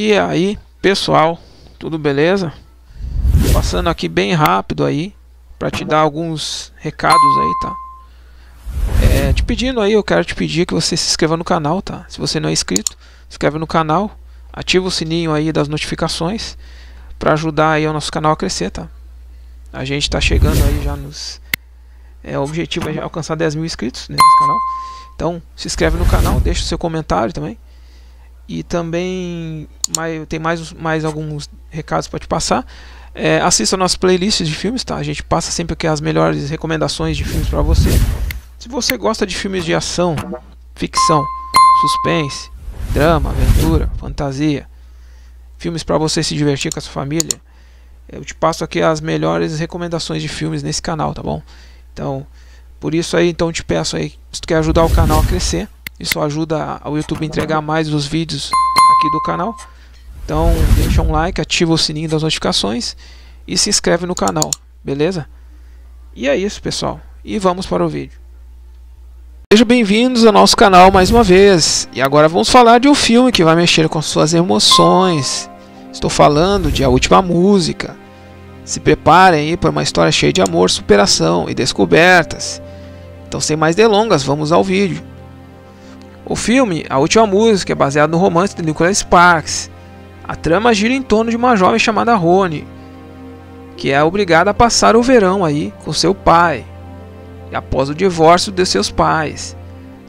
E aí, pessoal, tudo beleza? Passando aqui bem rápido aí para te dar alguns recados aí, tá? É, te pedindo aí, eu quero te pedir que você se inscreva no canal, tá? Se você não é inscrito, se inscreve no canal, ativa o sininho aí das notificações para ajudar aí o nosso canal a crescer, tá? A gente tá chegando aí já nos é, o objetivo é alcançar 10 mil inscritos nesse canal. Então, se inscreve no canal, deixa o seu comentário também. E também mais, tem mais, mais alguns recados para te passar. É, assista nossas playlists de filmes, tá? A gente passa sempre aqui as melhores recomendações de filmes para você. Se você gosta de filmes de ação, ficção, suspense, drama, aventura, fantasia, filmes para você se divertir com a sua família, eu te passo aqui as melhores recomendações de filmes nesse canal, tá bom? Então, por isso aí, então te peço aí, se tu quer ajudar o canal a crescer, isso ajuda o YouTube a entregar mais os vídeos aqui do canal. Então deixa um like, ativa o sininho das notificações e se inscreve no canal, beleza? E é isso pessoal, e vamos para o vídeo. Sejam bem-vindos ao nosso canal mais uma vez. E agora vamos falar de um filme que vai mexer com suas emoções. Estou falando de A Última Música. Se preparem aí para uma história cheia de amor, superação e descobertas. Então, sem mais delongas, vamos ao vídeo. O filme, A Última Música, é baseado no romance de Nicholas Sparks. A trama gira em torno de uma jovem chamada Rony, que é obrigada a passar o verão aí com seu pai, após o divórcio de seus pais.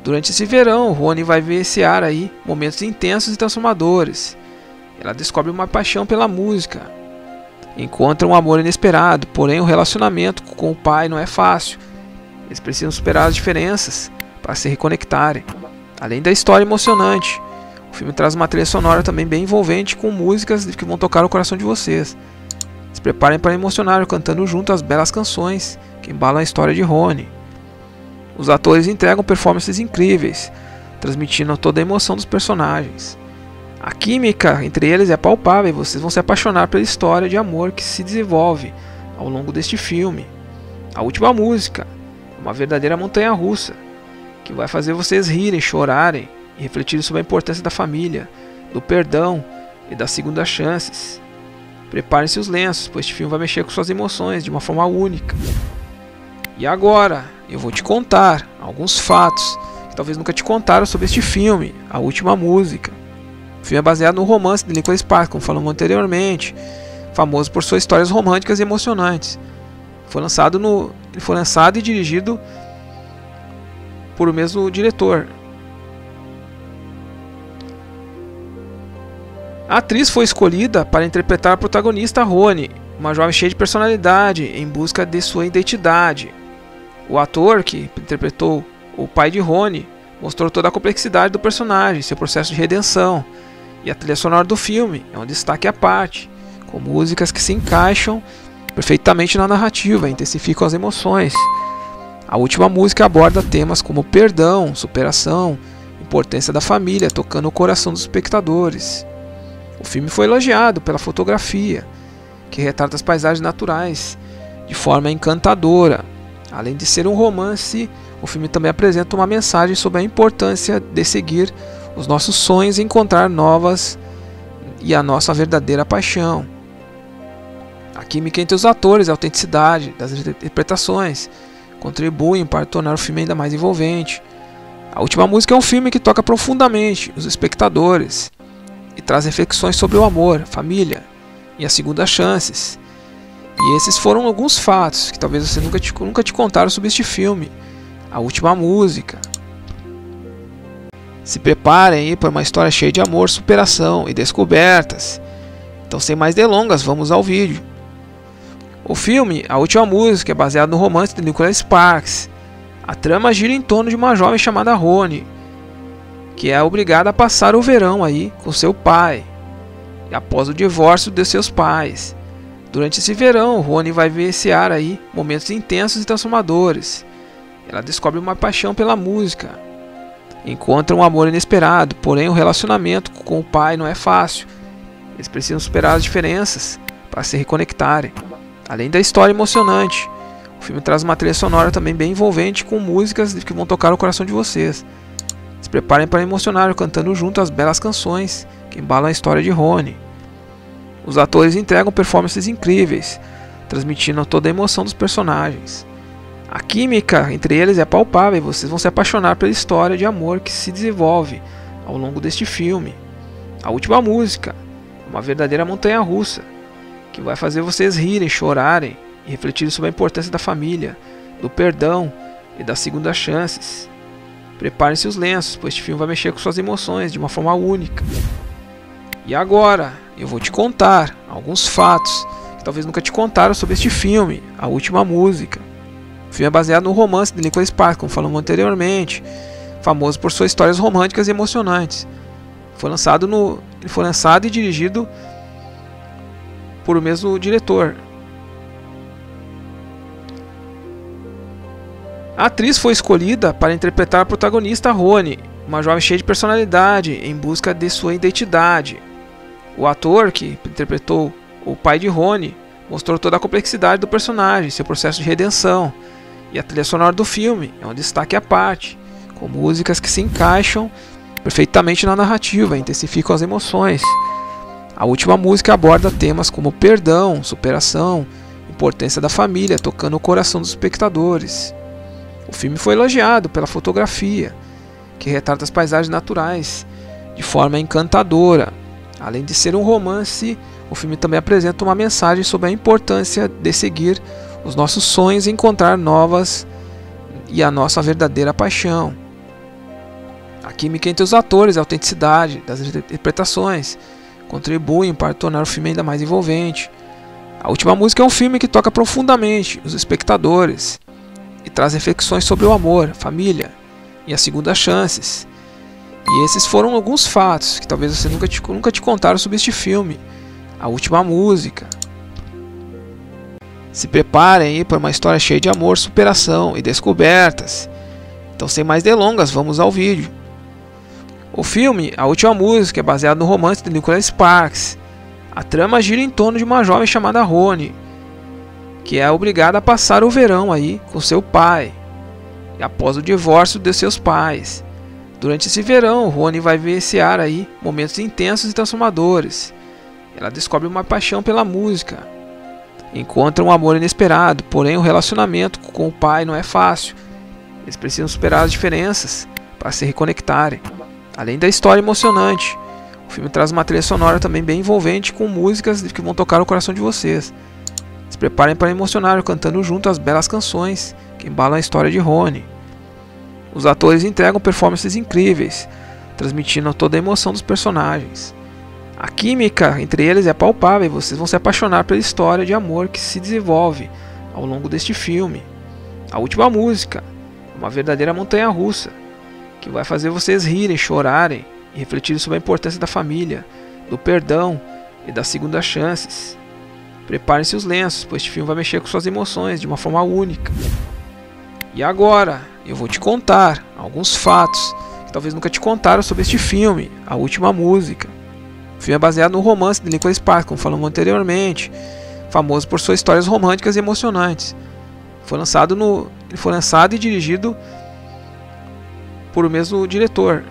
Durante esse verão, Rony vai vivenciar aí momentos intensos e transformadores. Ela descobre uma paixão pela música, encontra um amor inesperado, porém o relacionamento com o pai não é fácil. Eles precisam superar as diferenças para se reconectarem. Além da história emocionante, o filme traz uma trilha sonora também bem envolvente com músicas que vão tocar o coração de vocês. Se preparem para emocionar cantando junto as belas canções que embalam a história de Rony. Os atores entregam performances incríveis, transmitindo toda a emoção dos personagens. A química entre eles é palpável e vocês vão se apaixonar pela história de amor que se desenvolve ao longo deste filme. A última música é uma verdadeira montanha russa que vai fazer vocês rirem, chorarem e refletirem sobre a importância da família, do perdão e das segundas chances. Preparem-se os lenços, pois este filme vai mexer com suas emoções de uma forma única. E agora, eu vou te contar alguns fatos que talvez nunca te contaram sobre este filme, A Última Música. O filme é baseado no romance de Nicholas Sparks, como falamos anteriormente, famoso por suas histórias românticas e emocionantes. Foi lançado no, ele foi lançado e dirigido por o mesmo diretor. A atriz foi escolhida para interpretar a protagonista Rony, uma jovem cheia de personalidade em busca de sua identidade. O ator que interpretou o pai de Rony mostrou toda a complexidade do personagem, seu processo de redenção, e a trilha sonora do filme é um destaque à parte, com músicas que se encaixam perfeitamente na narrativa, intensificam as emoções. A última música aborda temas como perdão, superação, importância da família, tocando o coração dos espectadores. O filme foi elogiado pela fotografia, que retrata as paisagens naturais de forma encantadora. Além de ser um romance, o filme também apresenta uma mensagem sobre a importância de seguir os nossos sonhos e encontrar novas e a nossa verdadeira paixão. A química entre os atores, a autenticidade das interpretações, contribuem para tornar o filme ainda mais envolvente. A última música é um filme que toca profundamente os espectadores e traz reflexões sobre o amor, família e as segundas chances. E esses foram alguns fatos que talvez você nunca te, nunca te contaram sobre este filme. A última música. Se preparem para uma história cheia de amor, superação e descobertas. Então, sem mais delongas, vamos ao vídeo. O filme, A Última Música, é baseado no romance de Nicholas Sparks. A trama gira em torno de uma jovem chamada Rony, que é obrigada a passar o verão aí com seu pai, após o divórcio de seus pais. Durante esse verão, Rony vai vivenciar aí momentos intensos e transformadores. Ela descobre uma paixão pela música, encontra um amor inesperado, porém o relacionamento com o pai não é fácil. Eles precisam superar as diferenças para se reconectarem. Além da história emocionante, o filme traz uma trilha sonora também bem envolvente com músicas que vão tocar o coração de vocês. Se preparem para emocionar cantando junto as belas canções que embalam a história de Rony. Os atores entregam performances incríveis, transmitindo toda a emoção dos personagens. A química entre eles é palpável e vocês vão se apaixonar pela história de amor que se desenvolve ao longo deste filme. A última música é uma verdadeira montanha russa que vai fazer vocês rirem, chorarem e refletirem sobre a importância da família, do perdão e das segundas chances. Preparem-se os lenços, pois este filme vai mexer com suas emoções de uma forma única. E agora, eu vou te contar alguns fatos que talvez nunca te contaram sobre este filme, A Última Música. O filme é baseado no romance de Nicholas Sparks, como falamos anteriormente, famoso por suas histórias românticas e emocionantes. Foi lançado no, foi lançado e dirigido por o mesmo diretor, A atriz foi escolhida para interpretar a protagonista Rony, uma jovem cheia de personalidade em busca de sua identidade. O ator que interpretou o pai de Rony mostrou toda a complexidade do personagem, seu processo de redenção, e a trilha sonora do filme é um destaque à parte, com músicas que se encaixam perfeitamente na narrativa, intensificam as emoções. A última música aborda temas como perdão, superação, importância da família, tocando o coração dos espectadores. O filme foi elogiado pela fotografia, que retrata as paisagens naturais de forma encantadora. Além de ser um romance, o filme também apresenta uma mensagem sobre a importância de seguir os nossos sonhos e encontrar novas e a nossa verdadeira paixão. A química entre os atores, a autenticidade das interpretações contribuem para tornar o filme ainda mais envolvente. A última música é um filme que toca profundamente os espectadores e traz reflexões sobre o amor, família e as segundas chances. E esses foram alguns fatos que talvez você nunca te, nunca te contaram sobre este filme. A última música. Se preparem aí para uma história cheia de amor, superação e descobertas. Então, sem mais delongas, vamos ao vídeo. O filme, A Última Música, é baseado no romance de Nicholas Sparks. A trama gira em torno de uma jovem chamada Rony, que é obrigada a passar o verão aí com seu pai, após o divórcio de seus pais. Durante esse verão, Rony vai vivenciar aí momentos intensos e transformadores. Ela descobre uma paixão pela música, encontra um amor inesperado, porém o relacionamento com o pai não é fácil. Eles precisam superar as diferenças para se reconectarem. Além da história emocionante, o filme traz uma trilha sonora também bem envolvente com músicas que vão tocar o coração de vocês. Se preparem para emocionar cantando junto as belas canções que embalam a história de Rony. Os atores entregam performances incríveis, transmitindo toda a emoção dos personagens. A química entre eles é palpável e vocês vão se apaixonar pela história de amor que se desenvolve ao longo deste filme. A última música é uma verdadeira montanha russa que vai fazer vocês rirem, chorarem e refletirem sobre a importância da família, do perdão e das segundas chances. Preparem-se os lenços, pois este filme vai mexer com suas emoções de uma forma única. E agora, eu vou te contar alguns fatos que talvez nunca te contaram sobre este filme, A Última Música. O filme é baseado no romance de Nicholas Sparks, como falamos anteriormente, famoso por suas histórias românticas e emocionantes. Foi lançado no, ele foi lançado e dirigido por o mesmo diretor,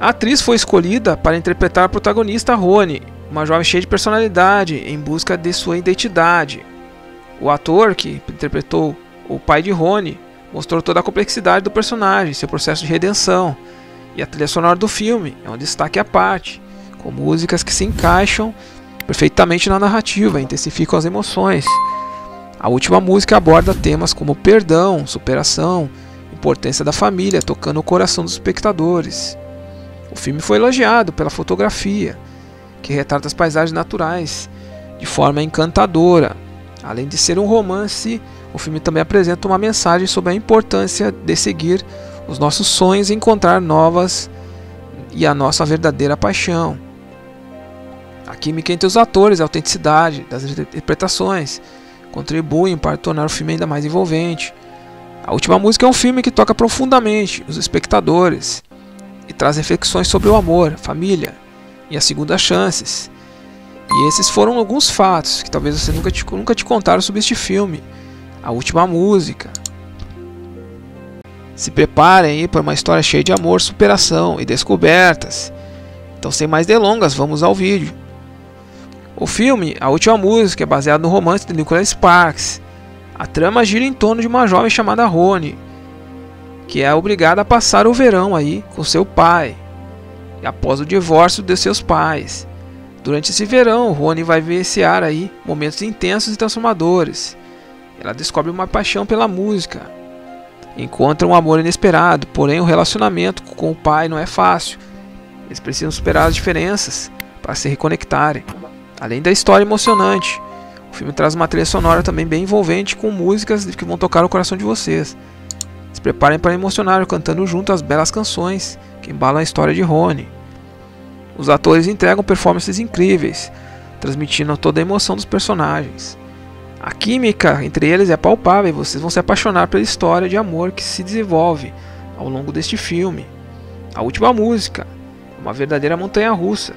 A atriz foi escolhida para interpretar a protagonista Rony, uma jovem cheia de personalidade em busca de sua identidade. O ator que interpretou o pai de Rony mostrou toda a complexidade do personagem, seu processo de redenção, e a trilha sonora do filme é um destaque à parte, com músicas que se encaixam perfeitamente na narrativa, intensificam as emoções. A última música aborda temas como perdão, superação, importância da família, tocando o coração dos espectadores. O filme foi elogiado pela fotografia, que retrata as paisagens naturais de forma encantadora. Além de ser um romance, o filme também apresenta uma mensagem sobre a importância de seguir os nossos sonhos e encontrar novas e a nossa verdadeira paixão. A química entre os atores, a autenticidade das interpretações contribuem para tornar o filme ainda mais envolvente. A última música é um filme que toca profundamente os espectadores e traz reflexões sobre o amor, família e as segundas chances. E esses foram alguns fatos que talvez você nunca te, nunca te contaram sobre este filme. A última música. Se preparem aí para uma história cheia de amor, superação e descobertas. Então, sem mais delongas, vamos ao vídeo. O filme A Última Música é baseado no romance de Nicholas Sparks. A trama gira em torno de uma jovem chamada Rony, que é obrigada a passar o verão aí com seu pai, após o divórcio de seus pais. Durante esse verão, Rony vai vivenciar aí momentos intensos e transformadores. Ela descobre uma paixão pela música, encontra um amor inesperado, porém o relacionamento com o pai não é fácil. Eles precisam superar as diferenças para se reconectarem. Além da história emocionante, o filme traz uma trilha sonora também bem envolvente com músicas que vão tocar o coração de vocês. Se preparem para emocionar cantando junto as belas canções que embalam a história de Rony. Os atores entregam performances incríveis, transmitindo toda a emoção dos personagens. A química entre eles é palpável e vocês vão se apaixonar pela história de amor que se desenvolve ao longo deste filme. A última música é uma verdadeira montanha russa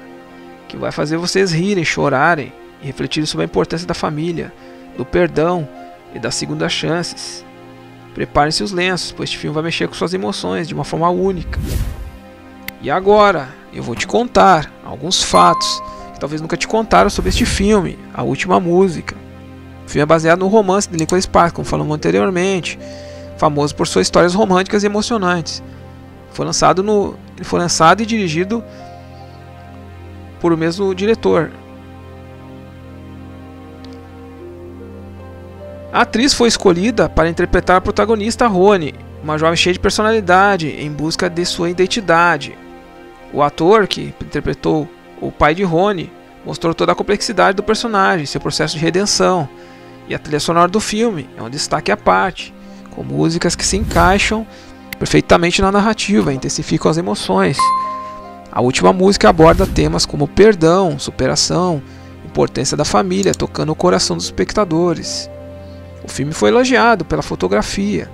que vai fazer vocês rirem, chorarem e refletirem sobre a importância da família, do perdão e das segundas chances. Preparem-se os lenços, pois este filme vai mexer com suas emoções de uma forma única. E agora, eu vou te contar alguns fatos que talvez nunca te contaram sobre este filme, A Última Música. O filme é baseado no romance de Nicholas Sparks, como falamos anteriormente, famoso por suas histórias românticas e emocionantes. Foi lançado no, foi lançado e dirigido por o mesmo diretor. A atriz foi escolhida para interpretar a protagonista Rony, uma jovem cheia de personalidade em busca de sua identidade. O ator que interpretou o pai de Rony mostrou toda a complexidade do personagem, seu processo de redenção, e a trilha sonora do filme é um destaque à parte, com músicas que se encaixam perfeitamente na narrativa, intensificam as emoções. A última música aborda temas como perdão, superação, importância da família, tocando o coração dos espectadores. O filme foi elogiado pela fotografia,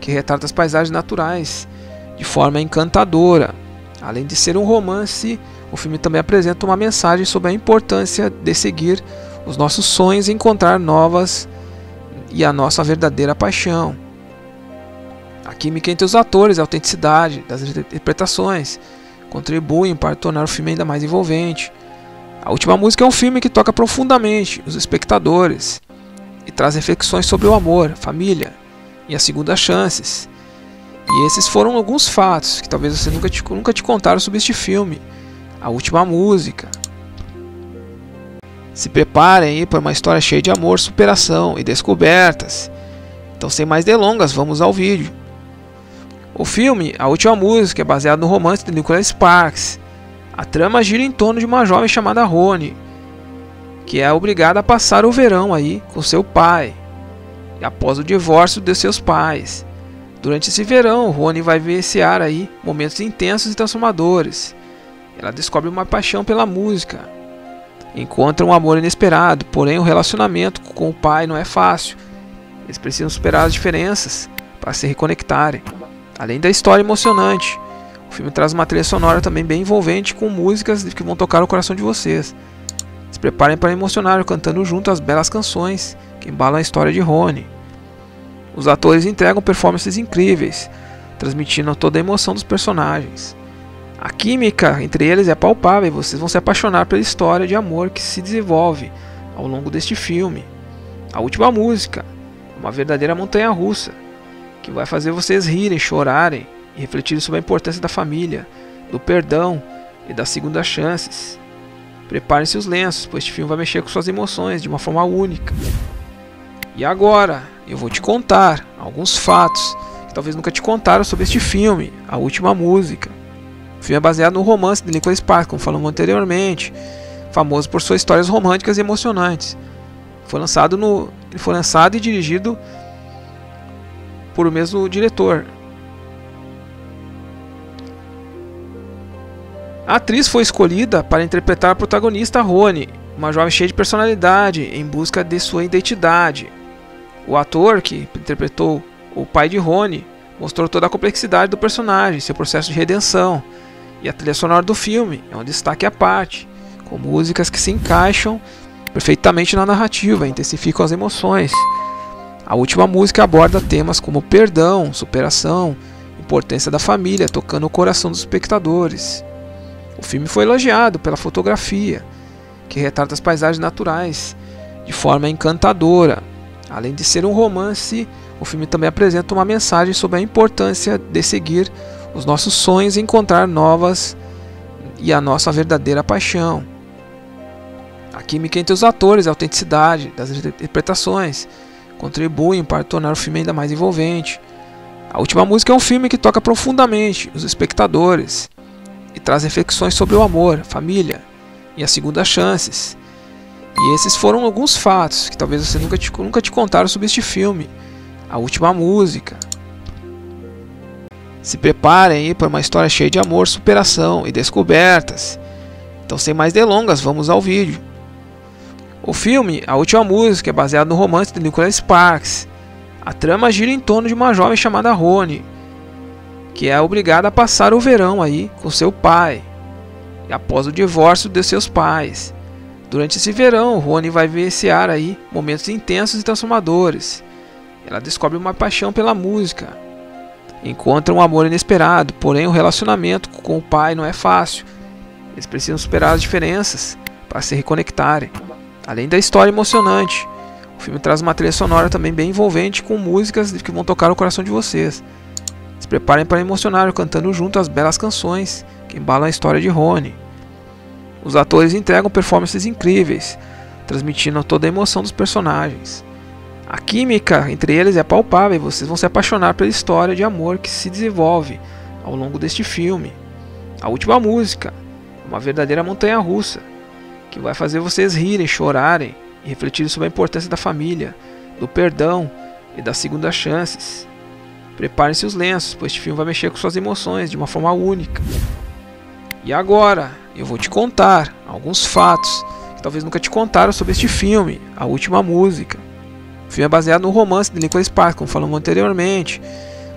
que retrata as paisagens naturais de forma encantadora. Além de ser um romance, o filme também apresenta uma mensagem sobre a importância de seguir os nossos sonhos e encontrar novas e a nossa verdadeira paixão. A química entre os atores, a autenticidade das interpretações contribuem para tornar o filme ainda mais envolvente. A última música é um filme que toca profundamente os espectadores e traz reflexões sobre o amor, família e as segundas chances. E esses foram alguns fatos que talvez você nunca te, nunca te contaram sobre este filme. A última música, se preparem aí para uma história cheia de amor, superação e descobertas. Então, sem mais delongas, vamos ao vídeo. O filme A Última Música é baseado no romance de Nicholas Sparks. A trama gira em torno de uma jovem chamada Rony, que é obrigada a passar o verão aí com seu pai, após o divórcio de seus pais. Durante esse verão, Rony vai vivenciar aí momentos intensos e transformadores. Ela descobre uma paixão pela música, encontra um amor inesperado, porém o relacionamento com o pai não é fácil. Eles precisam superar as diferenças para se reconectarem. Além da história emocionante, o filme traz uma trilha sonora também bem envolvente com músicas que vão tocar o coração de vocês. Se preparem para emocionar cantando junto as belas canções que embalam a história de Rony. Os atores entregam performances incríveis, transmitindo toda a emoção dos personagens. A química entre eles é palpável e vocês vão se apaixonar pela história de amor que se desenvolve ao longo deste filme. A última música é uma verdadeira montanha russa que vai fazer vocês rirem, chorarem e refletirem sobre a importância da família, do perdão e das segundas chances. Preparem-se os lenços, pois este filme vai mexer com suas emoções de uma forma única. E agora, eu vou te contar alguns fatos que talvez nunca te contaram sobre este filme, A Última Música. O filme é baseado no romance de Nicholas Sparks, como falamos anteriormente, famoso por suas histórias românticas e emocionantes. Foi lançado no, ele foi lançado e dirigido por o mesmo diretor. A atriz foi escolhida para interpretar a protagonista Rony, uma jovem cheia de personalidade em busca de sua identidade. O ator que interpretou o pai de Rony mostrou toda a complexidade do personagem, seu processo de redenção e a trilha sonora do filme é um destaque à parte, com músicas que se encaixam perfeitamente na narrativa, intensificam as emoções. A última música aborda temas como perdão, superação, importância da família tocando o coração dos espectadores. O filme foi elogiado pela fotografia, que retrata as paisagens naturais de forma encantadora. Além de ser um romance, o filme também apresenta uma mensagem sobre a importância de seguir os nossos sonhos e encontrar novas e a nossa verdadeira paixão. A química entre os atores, a autenticidade das interpretações contribuem para tornar o filme ainda mais envolvente. A última música é um filme que toca profundamente os espectadores e traz reflexões sobre o amor, família e as segundas chances. E esses foram alguns fatos que talvez você nunca te, nunca te contaram sobre este filme. A última música. Se preparem aí para uma história cheia de amor, superação e descobertas. Então, sem mais delongas, vamos ao vídeo. O filme, a última música, é baseado no romance de Nicholas Sparks. A trama gira em torno de uma jovem chamada Rony, que é obrigada a passar o verão aí com seu pai, após o divórcio de seus pais. Durante esse verão, Rony vai vivenciar aí momentos intensos e transformadores. Ela descobre uma paixão pela música, encontra um amor inesperado, porém o relacionamento com o pai não é fácil. Eles precisam superar as diferenças para se reconectarem. Além da história emocionante, o filme traz uma trilha sonora também bem envolvente com músicas que vão tocar o coração de vocês. Se preparem para emocionar cantando junto as belas canções que embalam a história de Rony. Os atores entregam performances incríveis, transmitindo toda a emoção dos personagens. A química entre eles é palpável e vocês vão se apaixonar pela história de amor que se desenvolve ao longo deste filme. A última música é uma verdadeira montanha russa que vai fazer vocês rirem, chorarem e refletirem sobre a importância da família, do perdão e das segundas chances. Preparem-se os lenços, pois este filme vai mexer com suas emoções de uma forma única. E agora, eu vou te contar alguns fatos que talvez nunca te contaram sobre este filme, A Última Música. O filme é baseado no romance de Nicholas Sparks, como falamos anteriormente,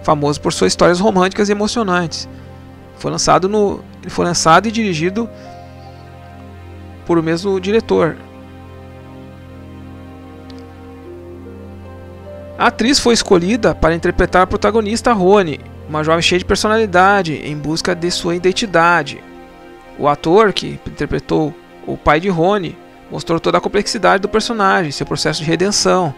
famoso por suas histórias românticas e emocionantes. Foi lançado no, ele foi lançado e dirigido por o mesmo diretor. A atriz foi escolhida para interpretar a protagonista Rony, uma jovem cheia de personalidade em busca de sua identidade. O ator que interpretou o pai de Rony mostrou toda a complexidade do personagem, seu processo de redenção,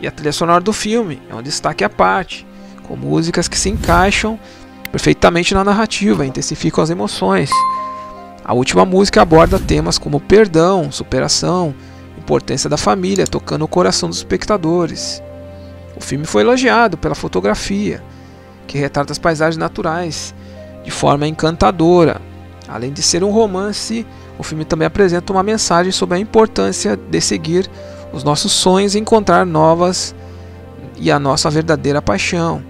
e a trilha sonora do filme é um destaque à parte, com músicas que se encaixam perfeitamente na narrativa, intensificam as emoções. A última música aborda temas como perdão, superação, importância da família, tocando o coração dos espectadores. O filme foi elogiado pela fotografia, que retrata as paisagens naturais de forma encantadora. Além de ser um romance, o filme também apresenta uma mensagem sobre a importância de seguir os nossos sonhos e encontrar novas e a nossa verdadeira paixão.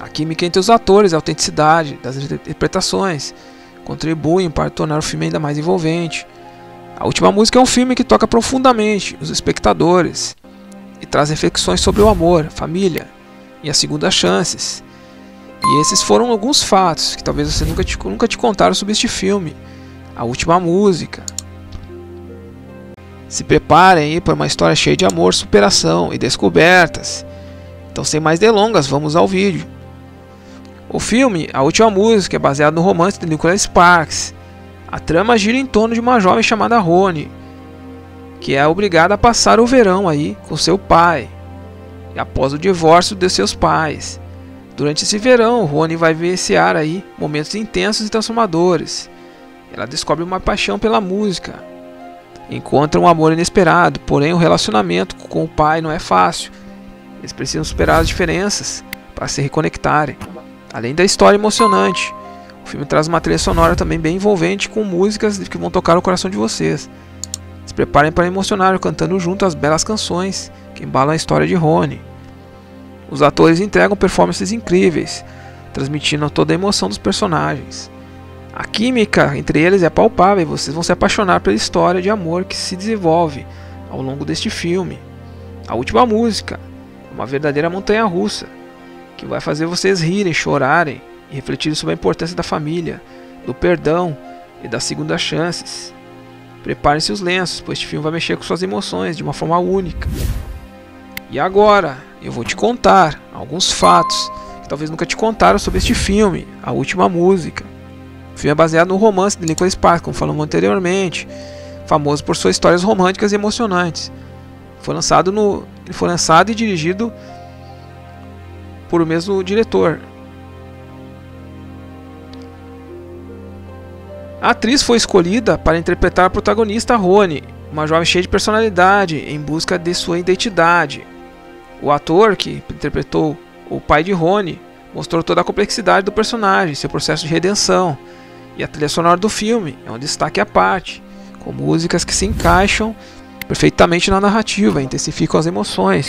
A química entre os atores, a autenticidade das interpretações contribuem para tornar o filme ainda mais envolvente. A última música é um filme que toca profundamente os espectadores e traz reflexões sobre o amor, família e as segundas chances. E esses foram alguns fatos que talvez você nunca te, nunca te contaram sobre este filme. A última música. Se preparem aí para uma história cheia de amor, superação e descobertas. Então, sem mais delongas, vamos ao vídeo. O filme, a última música, é baseado no romance de Nicholas Sparks. A trama gira em torno de uma jovem chamada Rony, que é obrigada a passar o verão aí com seu pai, após o divórcio de seus pais. Durante esse verão, Rony vai vivenciar aí momentos intensos e transformadores. Ela descobre uma paixão pela música, encontra um amor inesperado, porém o relacionamento com o pai não é fácil. Eles precisam superar as diferenças para se reconectarem. Além da história emocionante, o filme traz uma trilha sonora também bem envolvente com músicas que vão tocar o coração de vocês. Se preparem para emocionar cantando junto as belas canções que embalam a história de Rony. Os atores entregam performances incríveis, transmitindo toda a emoção dos personagens. A química entre eles é palpável e vocês vão se apaixonar pela história de amor que se desenvolve ao longo deste filme. A última música é uma verdadeira montanha russa que vai fazer vocês rirem, chorarem e refletirem sobre a importância da família, do perdão e das segundas chances. Preparem-se os lenços, pois este filme vai mexer com suas emoções de uma forma única. E agora, eu vou te contar alguns fatos que talvez nunca te contaram sobre este filme, A Última Música. O filme é baseado no romance de Nicholas Sparks, como falamos anteriormente, famoso por suas histórias românticas e emocionantes. Foi lançado no, ele foi lançado e dirigido por o mesmo diretor. A atriz foi escolhida para interpretar a protagonista Rony, uma jovem cheia de personalidade em busca de sua identidade. O ator que interpretou o pai de Rony mostrou toda a complexidade do personagem, seu processo de redenção, e a trilha sonora do filme é um destaque à parte, com músicas que se encaixam perfeitamente na narrativa, intensificam as emoções.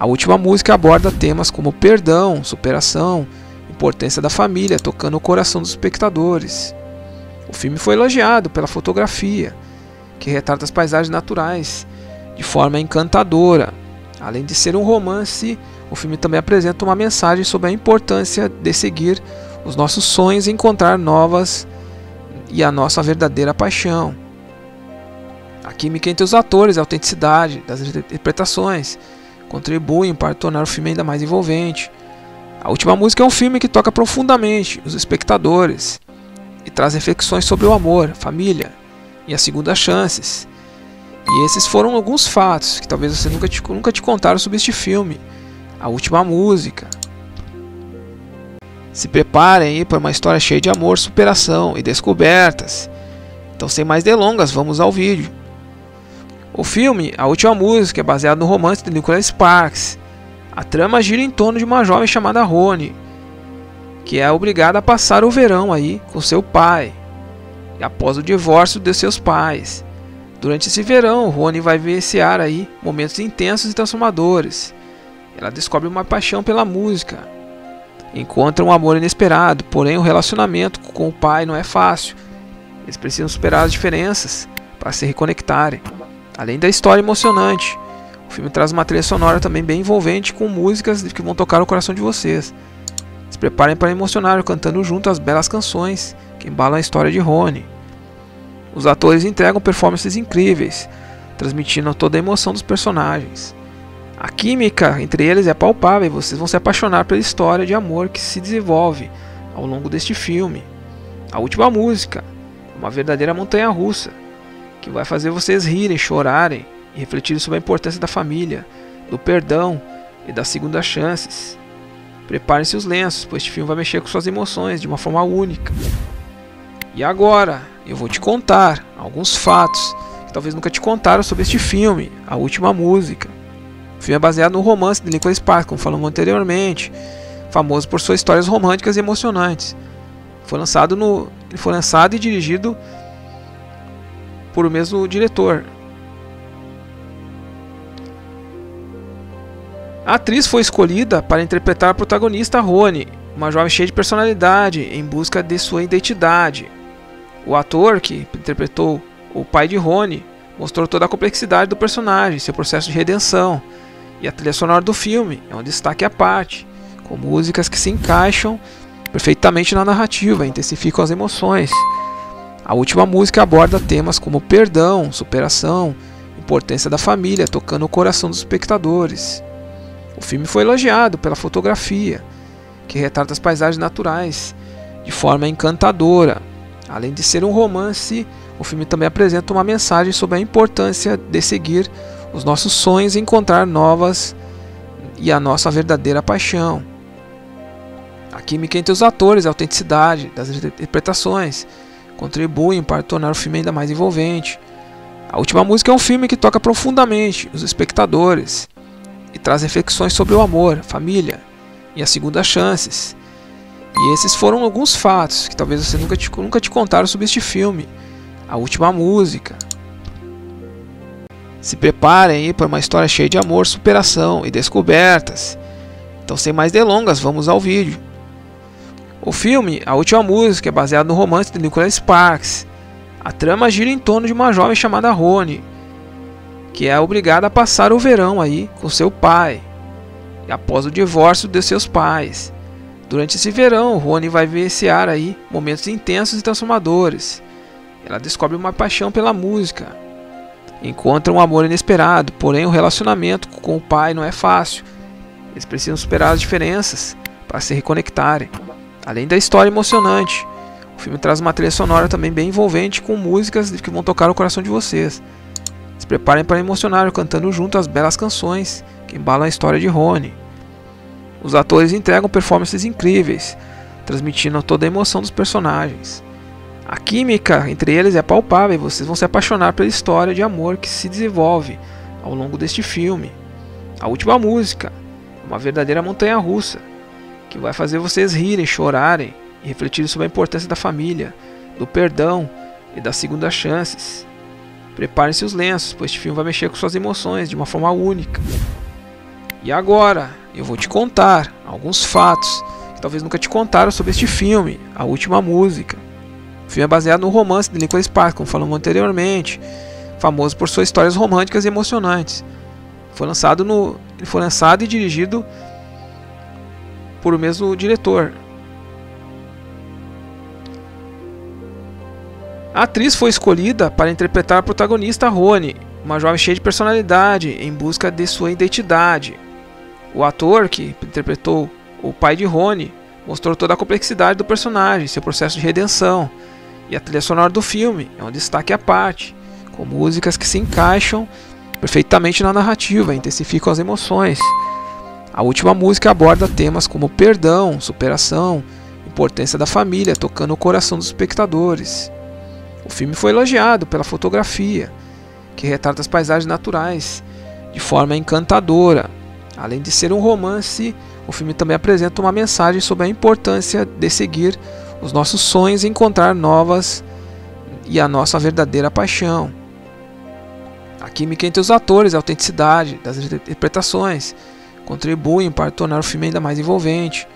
A última música aborda temas como perdão, superação, importância da família, tocando o coração dos espectadores. O filme foi elogiado pela fotografia, que retrata as paisagens naturais de forma encantadora. Além de ser um romance, o filme também apresenta uma mensagem sobre a importância de seguir os nossos sonhos e encontrar novas e a nossa verdadeira paixão. A química entre os atores, a autenticidade das interpretações contribuem para tornar o filme ainda mais envolvente. A última música é um filme que toca profundamente os espectadores e traz reflexões sobre o amor, família e as segundas chances. E esses foram alguns fatos que talvez você nunca te, nunca te contaram sobre este filme. A última música. Se preparem para uma história cheia de amor, superação e descobertas. Então, sem mais delongas, vamos ao vídeo. O filme, a última música, é baseado no romance de Nicholas Sparks. A trama gira em torno de uma jovem chamada Rony, que é obrigada a passar o verão aí com seu pai, após o divórcio de seus pais. Durante esse verão, Rony vai vivenciar aí momentos intensos e transformadores. Ela descobre uma paixão pela música, encontra um amor inesperado, porém o relacionamento com o pai não é fácil. Eles precisam superar as diferenças para se reconectarem. Além da história emocionante, o filme traz uma trilha sonora também bem envolvente com músicas que vão tocar o coração de vocês. Se preparem para emocionar cantando junto as belas canções que embalam a história de Rony. Os atores entregam performances incríveis, transmitindo toda a emoção dos personagens. A química entre eles é palpável e vocês vão se apaixonar pela história de amor que se desenvolve ao longo deste filme. A última música é uma verdadeira montanha russa que vai fazer vocês rirem, chorarem e refletirem sobre a importância da família, do perdão e das segundas chances. Preparem-se os lenços, pois este filme vai mexer com suas emoções de uma forma única. E agora, eu vou te contar alguns fatos que talvez nunca te contaram sobre este filme, A Última Música. O filme é baseado no romance de Nicholas Sparks, como falamos anteriormente, famoso por suas histórias românticas e emocionantes. Foi lançado no, foi lançado e dirigido por o mesmo diretor. A atriz foi escolhida para interpretar a protagonista Rony, uma jovem cheia de personalidade em busca de sua identidade. O ator que interpretou o pai de Rony mostrou toda a complexidade do personagem, seu processo de redenção, e a trilha sonora do filme é um destaque à parte, com músicas que se encaixam perfeitamente na narrativa, intensificam as emoções. A última música aborda temas como perdão, superação, importância da família, tocando o coração dos espectadores. O filme foi elogiado pela fotografia, que retrata as paisagens naturais de forma encantadora. Além de ser um romance, o filme também apresenta uma mensagem sobre a importância de seguir os nossos sonhos e encontrar novas e a nossa verdadeira paixão. A química entre os atores, a autenticidade das interpretações contribuem para tornar o filme ainda mais envolvente. A última música é um filme que toca profundamente os espectadores e traz reflexões sobre o amor, família e as segundas chances. E esses foram alguns fatos que talvez você nunca te, nunca te contaram sobre este filme. A última música. Se preparem aí para uma história cheia de amor, superação e descobertas. Então, sem mais delongas, vamos ao vídeo. O filme, a última música, é baseado no romance de Nicholas Sparks. A trama gira em torno de uma jovem chamada Rony, que é obrigada a passar o verão aí com seu pai, após o divórcio de seus pais. Durante esse verão, Rony vai vivenciar aí momentos intensos e transformadores. Ela descobre uma paixão pela música, encontra um amor inesperado, porém o relacionamento com o pai não é fácil. Eles precisam superar as diferenças para se reconectarem. Além da história emocionante, o filme traz uma trilha sonora também bem envolvente com músicas que vão tocar o coração de vocês. Se preparem para emocionar cantando junto as belas canções que embalam a história de Rony. Os atores entregam performances incríveis, transmitindo toda a emoção dos personagens. A química entre eles é palpável e vocês vão se apaixonar pela história de amor que se desenvolve ao longo deste filme. A última música é uma verdadeira montanha russa que vai fazer vocês rirem, chorarem e refletirem sobre a importância da família, do perdão e das segundas chances. Preparem-se os lenços, pois este filme vai mexer com suas emoções de uma forma única. E agora, eu vou te contar alguns fatos que talvez nunca te contaram sobre este filme, A Última Música. O filme é baseado no romance de Nicholas Sparks, como falamos anteriormente, famoso por suas histórias românticas e emocionantes. Foi lançado no, foi lançado e dirigido por o mesmo diretor. A atriz foi escolhida para interpretar a protagonista Rony, uma jovem cheia de personalidade em busca de sua identidade. O ator que interpretou o pai de Rony mostrou toda a complexidade do personagem, seu processo de redenção e a trilha sonora do filme é um destaque à parte, com músicas que se encaixam perfeitamente na narrativa, intensificam as emoções. A última música aborda temas como perdão, superação, importância da família, tocando o coração dos espectadores. O filme foi elogiado pela fotografia, que retrata as paisagens naturais de forma encantadora. Além de ser um romance, o filme também apresenta uma mensagem sobre a importância de seguir os nossos sonhos e encontrar novas e a nossa verdadeira paixão. A química entre os atores, a autenticidade das interpretações contribuem para tornar o filme ainda mais envolvente.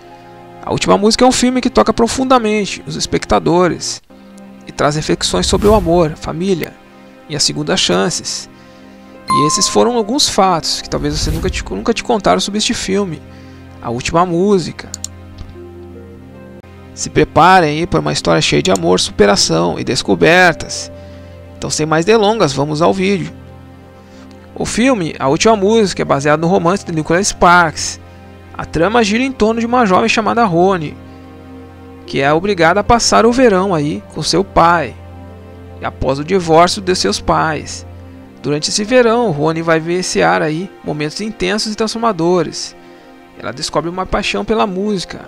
A última música é um filme que toca profundamente os espectadores e traz reflexões sobre o amor, família e as segundas chances. E esses foram alguns fatos que talvez você nunca te, nunca te contaram sobre este filme. A última música, se preparem aí para uma história cheia de amor, superação e descobertas. Então, sem mais delongas, vamos ao vídeo. O filme, a última música, é baseado no romance de Nicholas Sparks. A trama gira em torno de uma jovem chamada Rony, que é obrigada a passar o verão aí com seu pai, após o divórcio de seus pais. Durante esse verão, Rony vai vivenciar aí momentos intensos e transformadores. Ela descobre uma paixão pela música,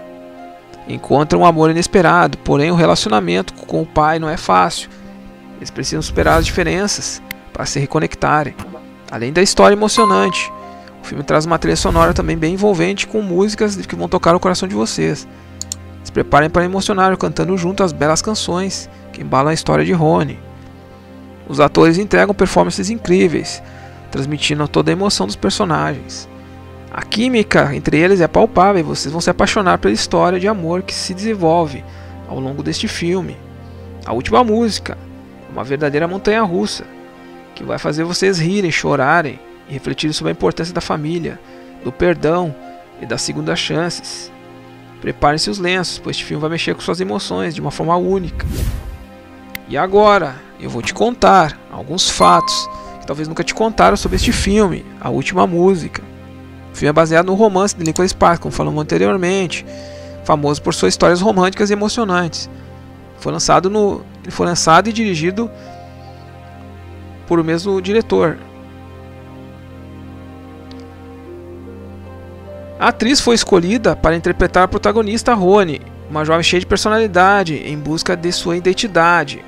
encontra um amor inesperado, porém o relacionamento com o pai não é fácil. Eles precisam superar as diferenças para se reconectarem. Além da história emocionante, o filme traz uma trilha sonora também bem envolvente com músicas que vão tocar o coração de vocês. Se preparem para emocionar cantando junto as belas canções que embalam a história de Rony. Os atores entregam performances incríveis, transmitindo toda a emoção dos personagens. A química entre eles é palpável e vocês vão se apaixonar pela história de amor que se desenvolve ao longo deste filme. A última música é uma verdadeira montanha russa que vai fazer vocês rirem, chorarem e refletirem sobre a importância da família, do perdão e das segundas chances. Preparem-se os lenços, pois este filme vai mexer com suas emoções de uma forma única. E agora, eu vou te contar alguns fatos que talvez nunca te contaram sobre este filme, A Última Música. O filme é baseado no romance de Nicholas Sparks, como falamos anteriormente, famoso por suas histórias românticas e emocionantes. Foi lançado no, foi lançado e dirigido por o mesmo diretor. A atriz foi escolhida para interpretar a protagonista Rony, uma jovem cheia de personalidade em busca de sua identidade.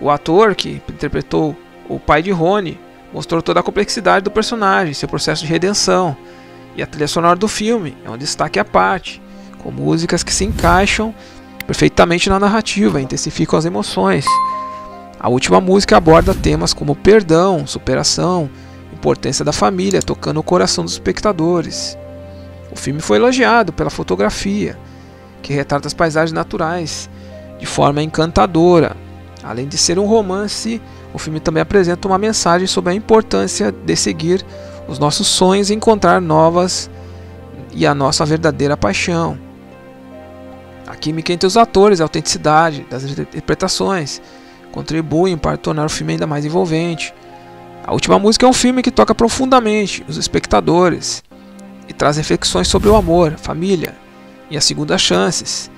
O ator que interpretou o pai de Rony mostrou toda a complexidade do personagem, seu processo de redenção e a trilha sonora do filme é um destaque à parte, com músicas que se encaixam perfeitamente na narrativa, intensificam as emoções. A última música aborda temas como perdão, superação, importância da família, tocando o coração dos espectadores. O filme foi elogiado pela fotografia, que retrata as paisagens naturais de forma encantadora. Além de ser um romance, o filme também apresenta uma mensagem sobre a importância de seguir os nossos sonhos e encontrar novas e a nossa verdadeira paixão. A química entre os atores, a autenticidade das interpretações contribuem para tornar o filme ainda mais envolvente. A última música é um filme que toca profundamente os espectadores e traz reflexões sobre o amor, família e a segunda chances.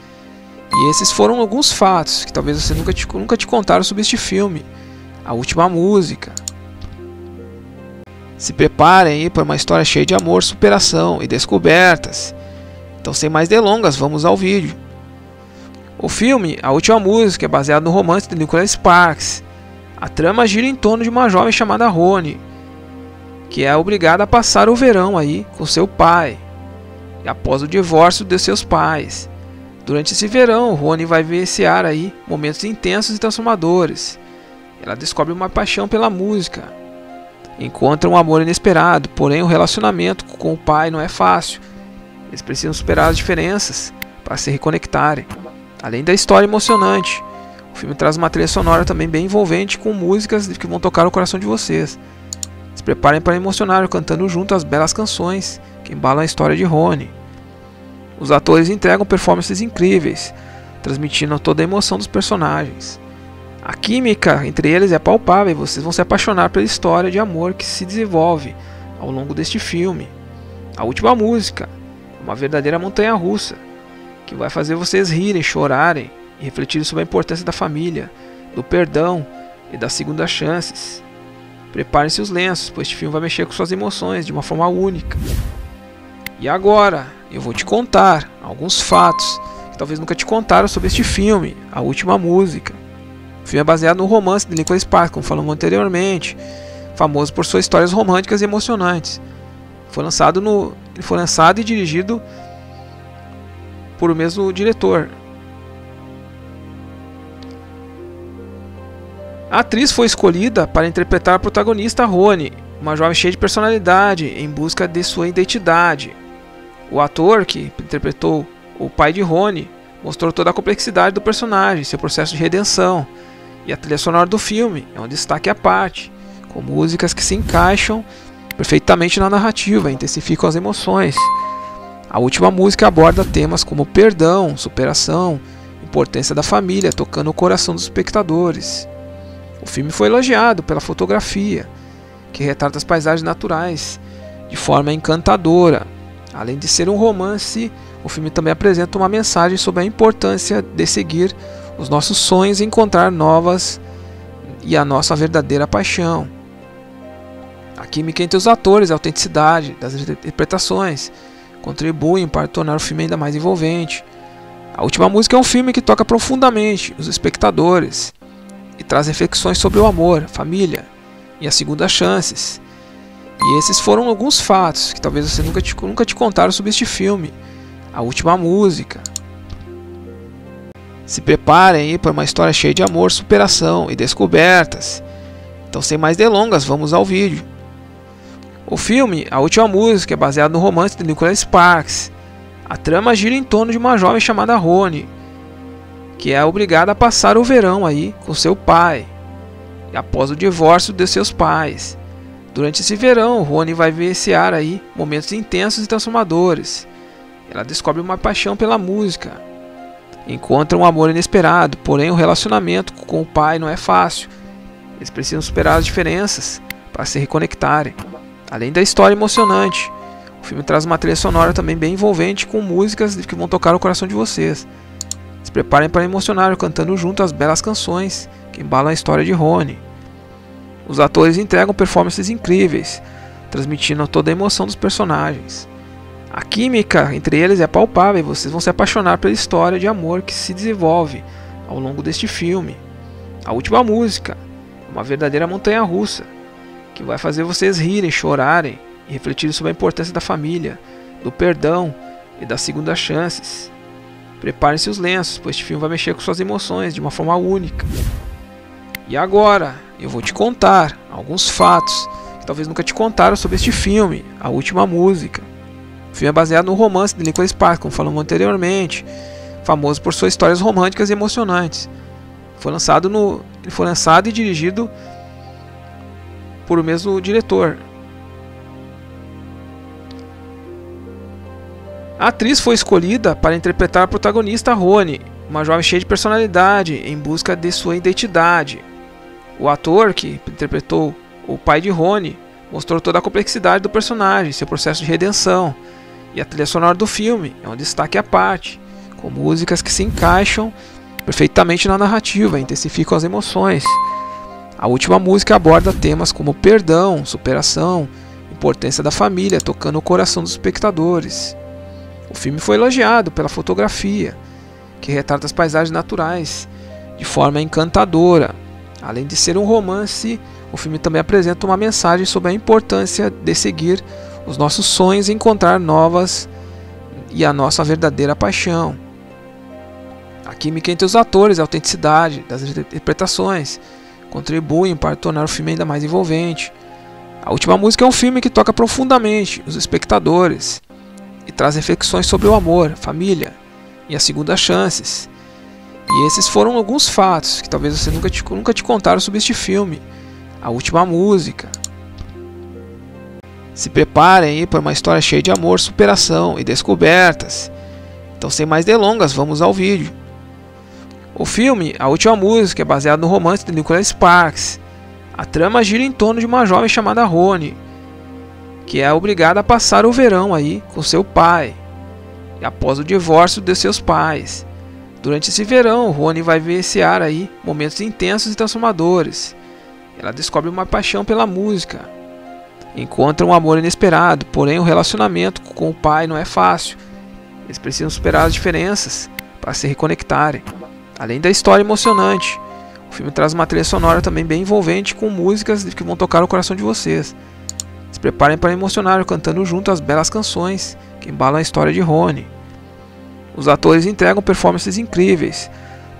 E esses foram alguns fatos que talvez você nunca te, nunca te contaram sobre este filme. A última música. Se preparem aí para uma história cheia de amor, superação e descobertas. Então, sem mais delongas, vamos ao vídeo. O filme, a última música, é baseado no romance de Nicholas Sparks. A trama gira em torno de uma jovem chamada Rony, que é obrigada a passar o verão aí com seu pai, após o divórcio de seus pais. Durante esse verão, Rony vai vivenciar aí momentos intensos e transformadores. Ela descobre uma paixão pela música, encontra um amor inesperado, porém o relacionamento com o pai não é fácil. Eles precisam superar as diferenças para se reconectarem. Além da história emocionante, o filme traz uma trilha sonora também bem envolvente com músicas que vão tocar o coração de vocês. Se preparem para emocionar cantando junto as belas canções que embalam a história de Rony. Os atores entregam performances incríveis, transmitindo toda a emoção dos personagens. A química entre eles é palpável e vocês vão se apaixonar pela história de amor que se desenvolve ao longo deste filme. A última música é uma verdadeira montanha russa que vai fazer vocês rirem, chorarem e refletirem sobre a importância da família, do perdão e das segundas chances. Preparem-se os lenços, pois este filme vai mexer com suas emoções de uma forma única. E agora, eu vou te contar alguns fatos que talvez nunca te contaram sobre este filme, A Última Música. O filme é baseado no romance de Nicholas Sparks, como falamos anteriormente, famoso por suas histórias românticas e emocionantes. Foi lançado no, ele foi lançado e dirigido por o mesmo diretor. A atriz foi escolhida para interpretar a protagonista Rony, uma jovem cheia de personalidade em busca de sua identidade. O ator que interpretou o pai de Rony mostrou toda a complexidade do personagem, seu processo de redenção, e a trilha sonora do filme é um destaque à parte, com músicas que se encaixam perfeitamente na narrativa, intensificam as emoções. A última música aborda temas como perdão, superação, importância da família, tocando o coração dos espectadores. O filme foi elogiado pela fotografia, que retrata as paisagens naturais de forma encantadora. Além de ser um romance, o filme também apresenta uma mensagem sobre a importância de seguir os nossos sonhos e encontrar novas e a nossa verdadeira paixão. A química entre os atores, a autenticidade das interpretações, contribuem para tornar o filme ainda mais envolvente. A última música é um filme que toca profundamente os espectadores e traz reflexões sobre o amor, família e as segundas chances. E esses foram alguns fatos que talvez você nunca te, nunca te contaram sobre este filme. A última música. Se preparem para uma história cheia de amor, superação e descobertas. Então, sem mais delongas, vamos ao vídeo. O filme, a última música, é baseado no romance de Nicholas Sparks. A trama gira em torno de uma jovem chamada Rony, que é obrigada a passar o verão aí com seu pai, após o divórcio de seus pais. Durante esse verão, Rony vai vivenciar aí momentos intensos e transformadores. Ela descobre uma paixão pela música, encontra um amor inesperado, porém o relacionamento com o pai não é fácil. Eles precisam superar as diferenças para se reconectarem. Além da história emocionante, o filme traz uma trilha sonora também bem envolvente com músicas que vão tocar o coração de vocês. Se preparem para emocionar cantando junto as belas canções que embalam a história de Rony. Os atores entregam performances incríveis, transmitindo toda a emoção dos personagens. A química entre eles é palpável e vocês vão se apaixonar pela história de amor que se desenvolve ao longo deste filme. A última música é uma verdadeira montanha russa que vai fazer vocês rirem, chorarem e refletirem sobre a importância da família, do perdão e das segundas chances. Preparem-se os lenços, pois este filme vai mexer com suas emoções de uma forma única. E agora, eu vou te contar alguns fatos que talvez nunca te contaram sobre este filme, A Última Música. O filme é baseado no romance de Nicholas Sparks, como falamos anteriormente, famoso por suas histórias românticas e emocionantes. Foi lançado no, ele foi lançado e dirigido por o mesmo diretor. A atriz foi escolhida para interpretar a protagonista Rony, uma jovem cheia de personalidade em busca de sua identidade. O ator que interpretou o pai de Rony mostrou toda a complexidade do personagem, seu processo de redenção, E a trilha sonora do filme é um destaque à parte, com músicas que se encaixam perfeitamente na narrativa, intensificam as emoções. A última música aborda temas como perdão, superação, importância da família, tocando o coração dos espectadores. O filme foi elogiado pela fotografia, que retrata as paisagens naturais de forma encantadora. Além de ser um romance, o filme também apresenta uma mensagem sobre a importância de seguir os nossos sonhos e encontrar novas e a nossa verdadeira paixão. A química entre os atores, a autenticidade das interpretações contribuem para tornar o filme ainda mais envolvente. A última música é um filme que toca profundamente os espectadores e traz reflexões sobre o amor, família e as segundas chances. E esses foram alguns fatos que talvez você nunca te, nunca te contaram sobre este filme. A última música. Se preparem aí para uma história cheia de amor, superação e descobertas. Então, sem mais delongas, vamos ao vídeo. O filme, a última música, é baseado no romance de Nicholas Sparks. A trama gira em torno de uma jovem chamada Rony, que é obrigada a passar o verão aí com seu pai, após o divórcio de seus pais. Durante esse verão, Rony vai vivenciar aí momentos intensos e transformadores. Ela descobre uma paixão pela música, encontra um amor inesperado, porém o relacionamento com o pai não é fácil. Eles precisam superar as diferenças para se reconectarem. Além da história emocionante, o filme traz uma trilha sonora também bem envolvente com músicas que vão tocar o coração de vocês. Se preparem para emocionar cantando junto as belas canções que embalam a história de Rony. Os atores entregam performances incríveis,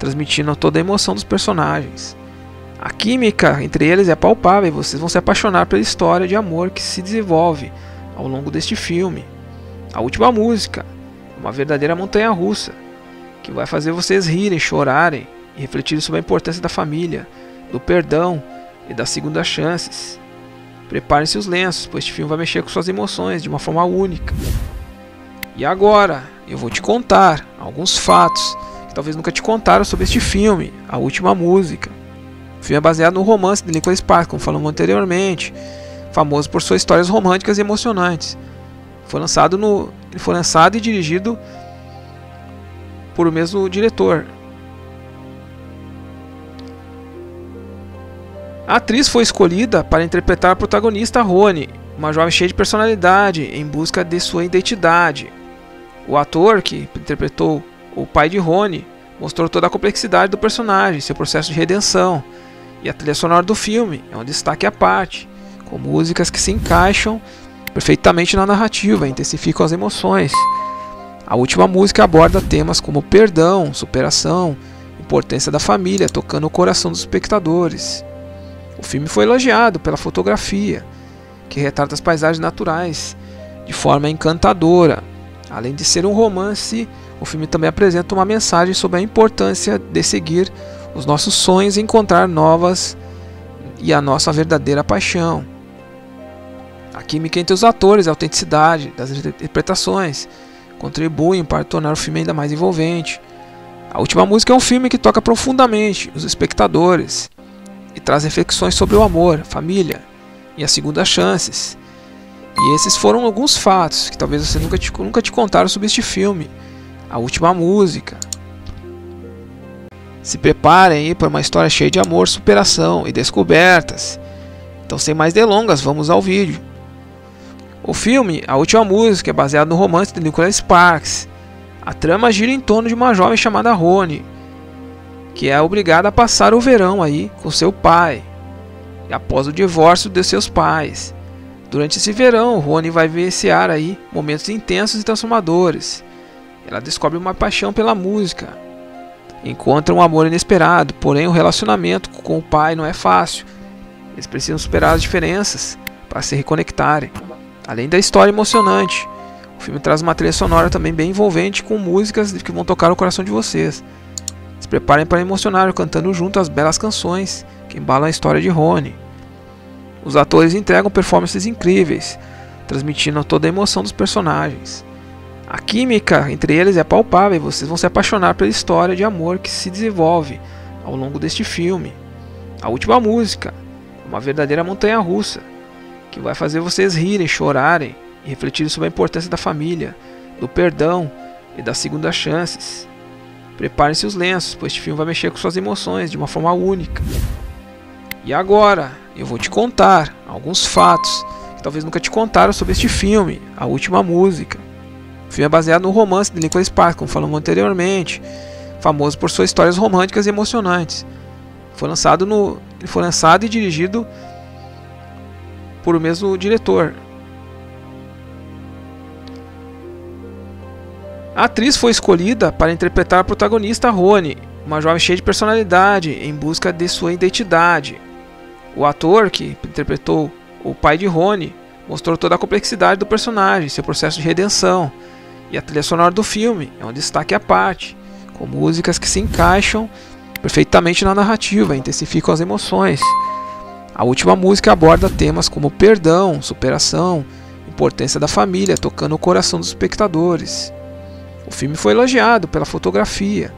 transmitindo toda a emoção dos personagens. A química entre eles é palpável e vocês vão se apaixonar pela história de amor que se desenvolve ao longo deste filme. A última música é uma verdadeira montanha russa que vai fazer vocês rirem, chorarem e refletirem sobre a importância da família, do perdão e das segundas chances. Preparem-se os lenços, pois este filme vai mexer com suas emoções de uma forma única. E agora, eu vou te contar alguns fatos que talvez nunca te contaram sobre este filme, A Última Música. O filme é baseado no romance de Nicholas Sparks, como falamos anteriormente, famoso por suas histórias românticas e emocionantes. Foi lançado no, ele foi lançado e dirigido por o mesmo diretor. A atriz foi escolhida para interpretar a protagonista Rony, uma jovem cheia de personalidade em busca de sua identidade. O ator que interpretou o pai de Rony mostrou toda a complexidade do personagem, seu processo de redenção, e a trilha sonora do filme é um destaque à parte, com músicas que se encaixam perfeitamente na narrativa, intensificam as emoções. A última música aborda temas como perdão, superação, importância da família, tocando o coração dos espectadores. O filme foi elogiado pela fotografia, que retrata as paisagens naturais de forma encantadora. Além de ser um romance, o filme também apresenta uma mensagem sobre a importância de seguir os nossos sonhos e encontrar novas e a nossa verdadeira paixão. A química entre os atores, a autenticidade das interpretações, contribuem para tornar o filme ainda mais envolvente. A última música é um filme que toca profundamente os espectadores e traz reflexões sobre o amor, família e as segundas chances. E esses foram alguns fatos que talvez você nunca te, nunca te contaram sobre este filme. A última música. Se preparem para uma história cheia de amor, superação e descobertas. Então, sem mais delongas, vamos ao vídeo. O filme, a última música, é baseado no romance de Nicholas Sparks. A trama gira em torno de uma jovem chamada Rony, que é obrigada a passar o verão aí com seu pai, após o divórcio de seus pais. Durante esse verão, Rony vai vivenciar aí momentos intensos e transformadores. Ela descobre uma paixão pela música, encontra um amor inesperado, porém o relacionamento com o pai não é fácil. Eles precisam superar as diferenças para se reconectarem. Além da história emocionante, o filme traz uma trilha sonora também bem envolvente com músicas que vão tocar o coração de vocês. Se preparem para emocionar cantando junto as belas canções que embalam a história de Rony. Os atores entregam performances incríveis, transmitindo toda a emoção dos personagens. A química entre eles é palpável e vocês vão se apaixonar pela história de amor que se desenvolve ao longo deste filme. A última música é uma verdadeira montanha russa que vai fazer vocês rirem, chorarem e e refletir sobre a importância da família, do perdão e das segundas chances. Preparem-se os lenços, pois este filme vai mexer com suas emoções de uma forma única. E agora, eu vou te contar alguns fatos que talvez nunca te contaram sobre este filme, A Última Música. O filme é baseado no romance de Nicholas Sparks, como falamos anteriormente, famoso por suas histórias românticas e emocionantes. Foi lançado no, foi lançado e dirigido por o mesmo diretor. A atriz foi escolhida para interpretar a protagonista Rony, uma jovem cheia de personalidade em busca de sua identidade. O ator que interpretou o pai de Rony mostrou toda a complexidade do personagem, seu processo de redenção, e a trilha sonora do filme é um destaque à parte, com músicas que se encaixam perfeitamente na narrativa, intensificam as emoções. A última música aborda temas como perdão, superação, importância da família, tocando o coração dos espectadores. O filme foi elogiado pela fotografia,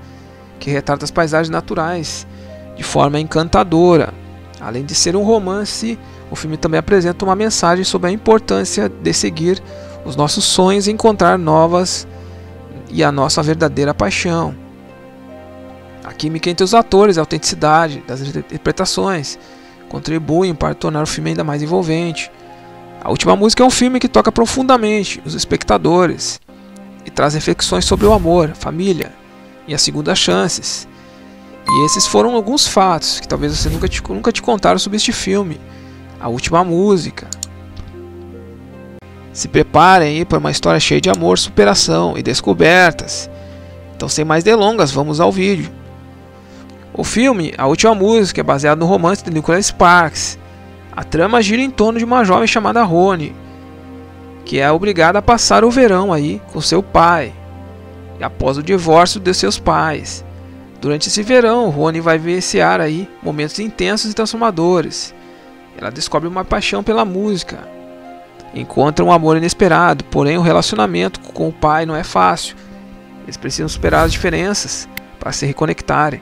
que retrata as paisagens naturais de forma encantadora. Além de ser um romance, o filme também apresenta uma mensagem sobre a importância de seguir os nossos sonhos e encontrar novas e a nossa verdadeira paixão. A química entre os atores, a autenticidade das interpretações contribuem para tornar o filme ainda mais envolvente. A última música é um filme que toca profundamente os espectadores e traz reflexões sobre o amor, família e as segundas chances. E esses foram alguns fatos que talvez você nunca te, nunca te contaram sobre este filme. A última música. Se preparem aí para uma história cheia de amor, superação e descobertas. Então, sem mais delongas, vamos ao vídeo. O filme, a última música, é baseado no romance de Nicholas Sparks. A trama gira em torno de uma jovem chamada Rony, que é obrigada a passar o verão aí com seu pai, após o divórcio de seus pais. Durante esse verão, Rony vai vivenciar aí momentos intensos e transformadores. Ela descobre uma paixão pela música, encontra um amor inesperado, porém o relacionamento com o pai não é fácil. Eles precisam superar as diferenças para se reconectarem.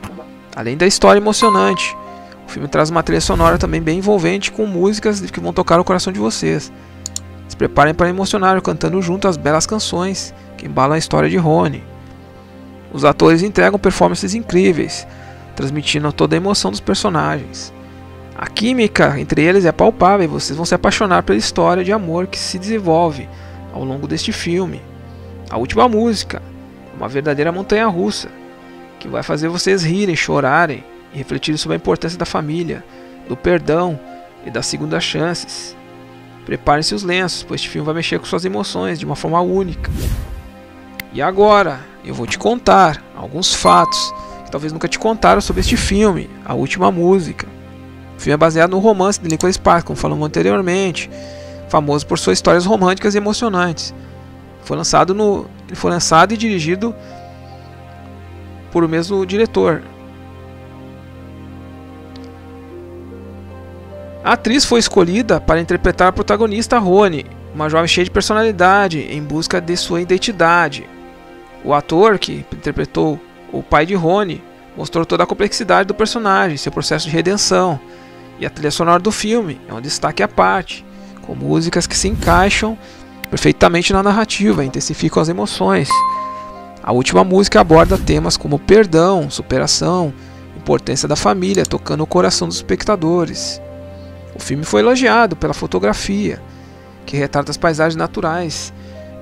Além da história emocionante, o filme traz uma trilha sonora também bem envolvente com músicas que vão tocar o coração de vocês. Se preparem para emocionar cantando junto as belas canções que embalam a história de Rony. Os atores entregam performances incríveis, transmitindo toda a emoção dos personagens. A química entre eles é palpável e vocês vão se apaixonar pela história de amor que se desenvolve ao longo deste filme. A última música uma verdadeira montanha russa que vai fazer vocês rirem, chorarem e refletirem sobre a importância da família, do perdão e das segundas chances. Preparem-se os lenços, pois este filme vai mexer com suas emoções de uma forma única. E agora, eu vou te contar alguns fatos que talvez nunca te contaram sobre este filme, A Última Música. O filme é baseado no romance de Nicholas Sparks, como falamos anteriormente, famoso por suas histórias românticas e emocionantes. Foi lançado no, foi lançado e dirigido por o mesmo diretor. A atriz foi escolhida para interpretar a protagonista Rony, uma jovem cheia de personalidade em busca de sua identidade. O ator que interpretou o pai de Rony mostrou toda a complexidade do personagem, seu processo de redenção, e a trilha sonora do filme é um destaque à parte, com músicas que se encaixam perfeitamente na narrativa, intensificam as emoções. A última música aborda temas como perdão, superação, importância da família, tocando o coração dos espectadores. O filme foi elogiado pela fotografia, que retrata as paisagens naturais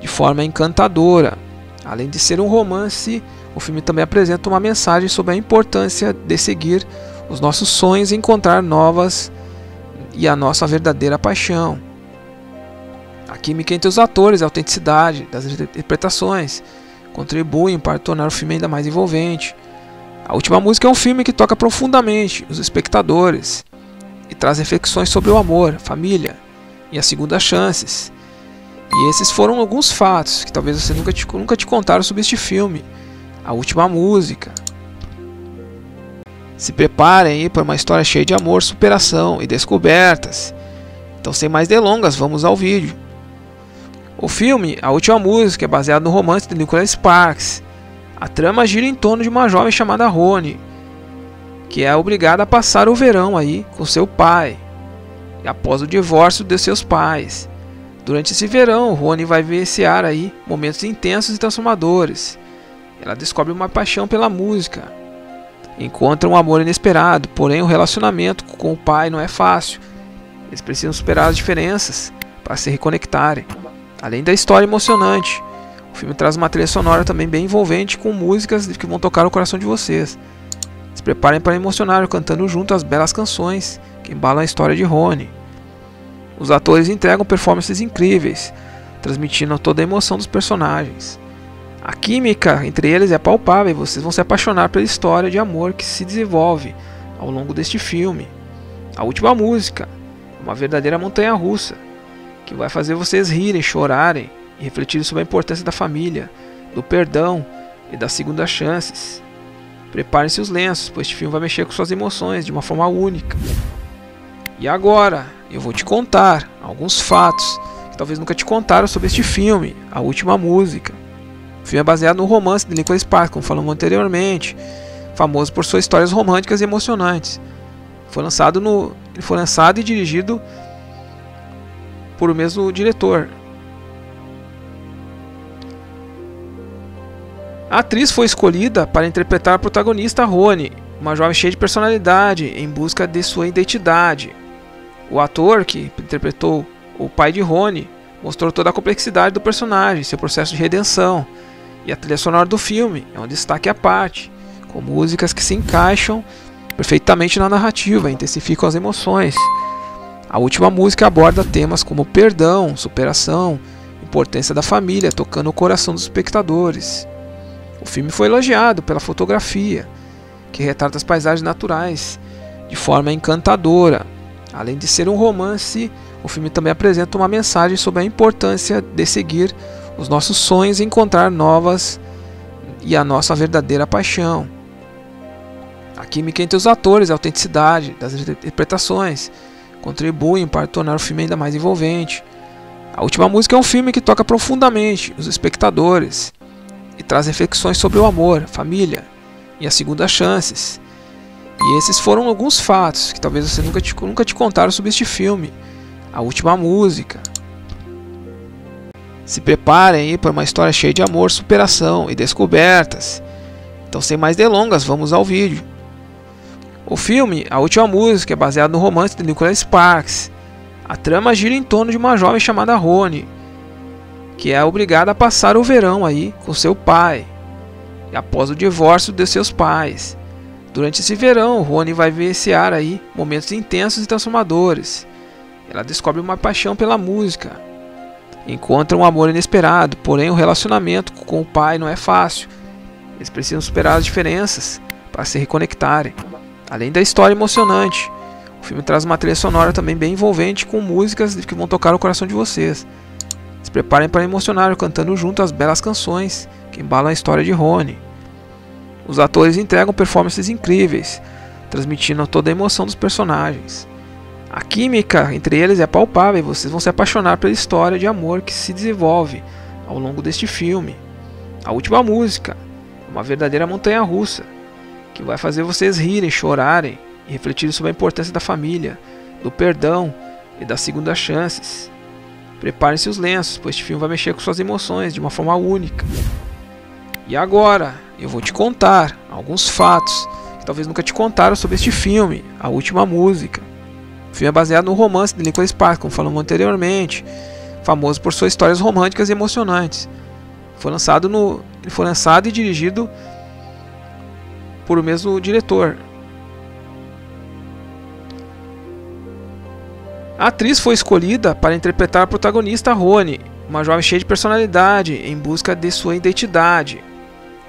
de forma encantadora. Além de ser um romance, o filme também apresenta uma mensagem sobre a importância de seguir os nossos sonhos e encontrar novas e a nossa verdadeira paixão. A química entre os atores, a autenticidade das interpretações contribuem para tornar o filme ainda mais envolvente. A última música é um filme que toca profundamente os espectadores e traz reflexões sobre o amor, família e as segundas chances. E esses foram alguns fatos que talvez você nunca te, nunca te contaram sobre este filme. A última música. Se preparem aí para uma história cheia de amor, superação e descobertas. Então, sem mais delongas, vamos ao vídeo. O filme, a última música, é baseado no romance de Nicholas Sparks. A trama gira em torno de uma jovem chamada Rony, que é obrigada a passar o verão aí com seu pai, após o divórcio de seus pais. Durante esse verão, Rony vai vivenciar aí momentos intensos e transformadores. Ela descobre uma paixão pela música, encontra um amor inesperado, porém o relacionamento com o pai não é fácil. Eles precisam superar as diferenças para se reconectarem. Além da história emocionante, o filme traz uma trilha sonora também bem envolvente com músicas que vão tocar o coração de vocês. Se preparem para emocionar cantando junto as belas canções que embalam a história de Rony. Os atores entregam performances incríveis, transmitindo toda a emoção dos personagens. A química entre eles é palpável e vocês vão se apaixonar pela história de amor que se desenvolve ao longo deste filme. A última música, uma verdadeira montanha russa, que vai fazer vocês rirem, chorarem e refletirem sobre a importância da família, do perdão e das segundas chances. Preparem-se os lenços, pois este filme vai mexer com suas emoções de uma forma única. E agora, eu vou te contar alguns fatos que talvez nunca te contaram sobre este filme, A Última Música. O filme é baseado no romance de Nicholas Sparks, como falamos anteriormente, famoso por suas histórias românticas e emocionantes. Foi lançado no, foi lançado e dirigido por o mesmo diretor. A atriz foi escolhida para interpretar a protagonista Rony, uma jovem cheia de personalidade em busca de sua identidade. O ator que interpretou o pai de Rony mostrou toda a complexidade do personagem, seu processo de redenção, e a trilha sonora do filme é um destaque à parte, com músicas que se encaixam perfeitamente na narrativa, intensificam as emoções. A última música aborda temas como perdão, superação, importância da família, tocando o coração dos espectadores. O filme foi elogiado pela fotografia, que retrata as paisagens naturais de forma encantadora, Além de ser um romance, o filme também apresenta uma mensagem sobre a importância de seguir os nossos sonhos e encontrar novas e a nossa verdadeira paixão. A química entre os atores, a autenticidade das interpretações contribuem para tornar o filme ainda mais envolvente. A última música é um filme que toca profundamente os espectadores e traz reflexões sobre o amor, família e as segundas chances. E esses foram alguns fatos que talvez você nunca te, nunca te contaram sobre este filme. A última música. Se preparem aí para uma história cheia de amor, superação e descobertas. Então, sem mais delongas, vamos ao vídeo. O filme, A Última Música, é baseado no romance de Nicholas Sparks. A trama gira em torno de uma jovem chamada Rony, que é obrigada a passar o verão aí com seu pai, após o divórcio de seus pais. Durante esse verão, Rony vai vivenciar aí momentos intensos e transformadores. Ela descobre uma paixão pela música. Encontra um amor inesperado, porém o relacionamento com o pai não é fácil. Eles precisam superar as diferenças para se reconectarem. Além da história emocionante, o filme traz uma trilha sonora também bem envolvente com músicas que vão tocar o coração de vocês. Se preparem para emocionar cantando junto as belas canções que embalam a história de Rony. Os atores entregam performances incríveis, transmitindo toda a emoção dos personagens. A química entre eles é palpável e vocês vão se apaixonar pela história de amor que se desenvolve ao longo deste filme. A última música, uma verdadeira montanha russa, que vai fazer vocês rirem, chorarem e refletirem sobre a importância da família, do perdão e das segundas chances. Preparem-se os lenços, pois este filme vai mexer com suas emoções de uma forma única. E agora, eu vou te contar alguns fatos que talvez nunca te contaram sobre este filme, A Última Música. O filme é baseado no romance de Nicholas Sparks, como falamos anteriormente, famoso por suas histórias românticas e emocionantes. Foi lançado no, ele foi lançado e dirigido por o mesmo diretor. A atriz foi escolhida para interpretar a protagonista Rony, uma jovem cheia de personalidade em busca de sua identidade.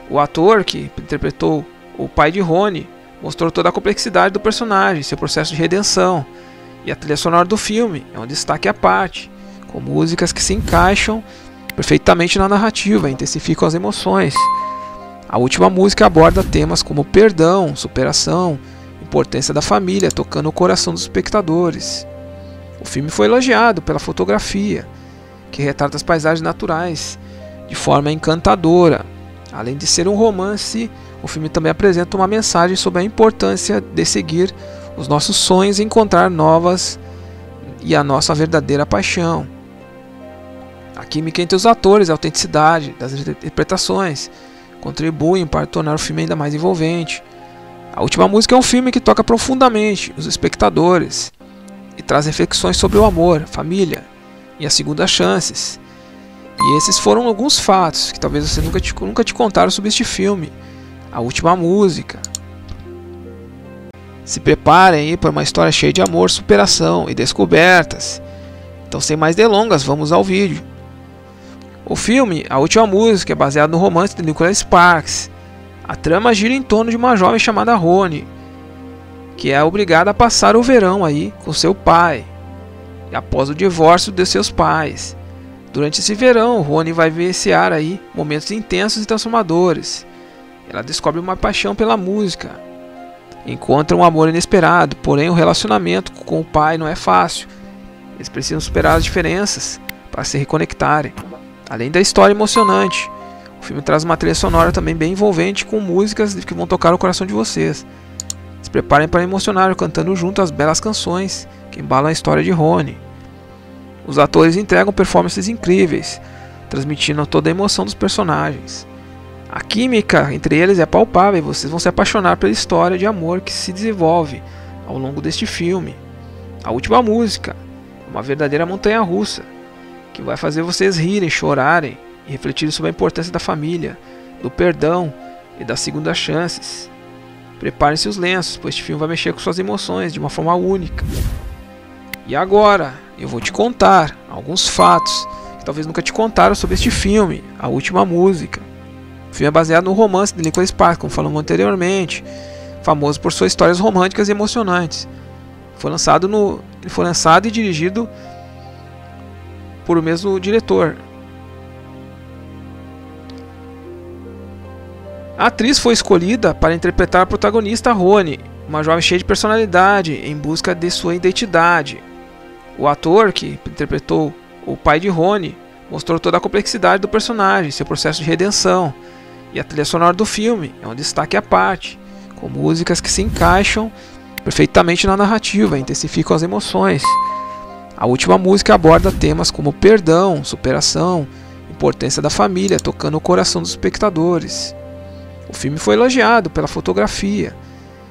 O ator que interpretou o pai de Rony mostrou toda a complexidade do personagem, seu processo de redenção, e a trilha sonora do filme é um destaque à parte, com músicas que se encaixam perfeitamente na narrativa, intensificam as emoções. A última música aborda temas como perdão, superação, importância da família, tocando o coração dos espectadores. O filme foi elogiado pela fotografia, que retrata as paisagens naturais de forma encantadora, Além de ser um romance, o filme também apresenta uma mensagem sobre a importância de seguir os nossos sonhos e encontrar novas e a nossa verdadeira paixão. química entre os atores, a autenticidade das interpretações contribuem para tornar o filme ainda mais envolvente. A última música é um filme que toca profundamente os espectadores e traz reflexões sobre o amor, família e as segundas chances. E esses foram alguns fatos que talvez você nunca te, nunca te contaram sobre este filme. A última música. Se preparem para uma história cheia de amor, superação e descobertas. Então, sem mais delongas, vamos ao vídeo. O filme, a última música, é baseado no romance de Nicholas Sparks. A trama gira em torno de uma jovem chamada Rony, que é obrigada a passar o verão aí com seu pai, após o divórcio de seus pais. Durante esse verão, Rony vai vivenciar aí momentos intensos e transformadores. Ela descobre uma paixão pela música, encontra um amor inesperado, porém o relacionamento com o pai não é fácil. Eles precisam superar as diferenças para se reconectarem. Além da história emocionante, o filme traz uma trilha sonora também bem envolvente com músicas que vão tocar o coração de vocês. Se preparem para emocionar cantando junto as belas canções que embalam a história de Rony. Os atores entregam performances incríveis, transmitindo toda a emoção dos personagens. A química entre eles é palpável e vocês vão se apaixonar pela história de amor que se desenvolve ao longo deste filme. A última música é uma verdadeira montanha russa que vai fazer vocês rirem, chorarem e refletirem sobre a importância da família, do perdão e das segundas chances. Preparem-se os lenços, pois este filme vai mexer com suas emoções de uma forma única. E agora, eu vou te contar alguns fatos que talvez nunca te contaram sobre este filme, A Última Música. O filme é baseado no romance de Nicholas Sparks, como falamos anteriormente, famoso por suas histórias românticas e emocionantes. Foi lançado no, ele foi lançado e dirigido por o mesmo diretor. A atriz foi escolhida para interpretar a protagonista Rony, uma jovem cheia de personalidade em busca de sua identidade. O ator que interpretou o pai de Rony mostrou toda a complexidade do personagem, seu processo de redenção, e a trilha sonora do filme é um destaque à parte, com músicas que se encaixam perfeitamente na narrativa, intensificam as emoções. A última música aborda temas como perdão, superação, importância da família, tocando o coração dos espectadores. O filme foi elogiado pela fotografia,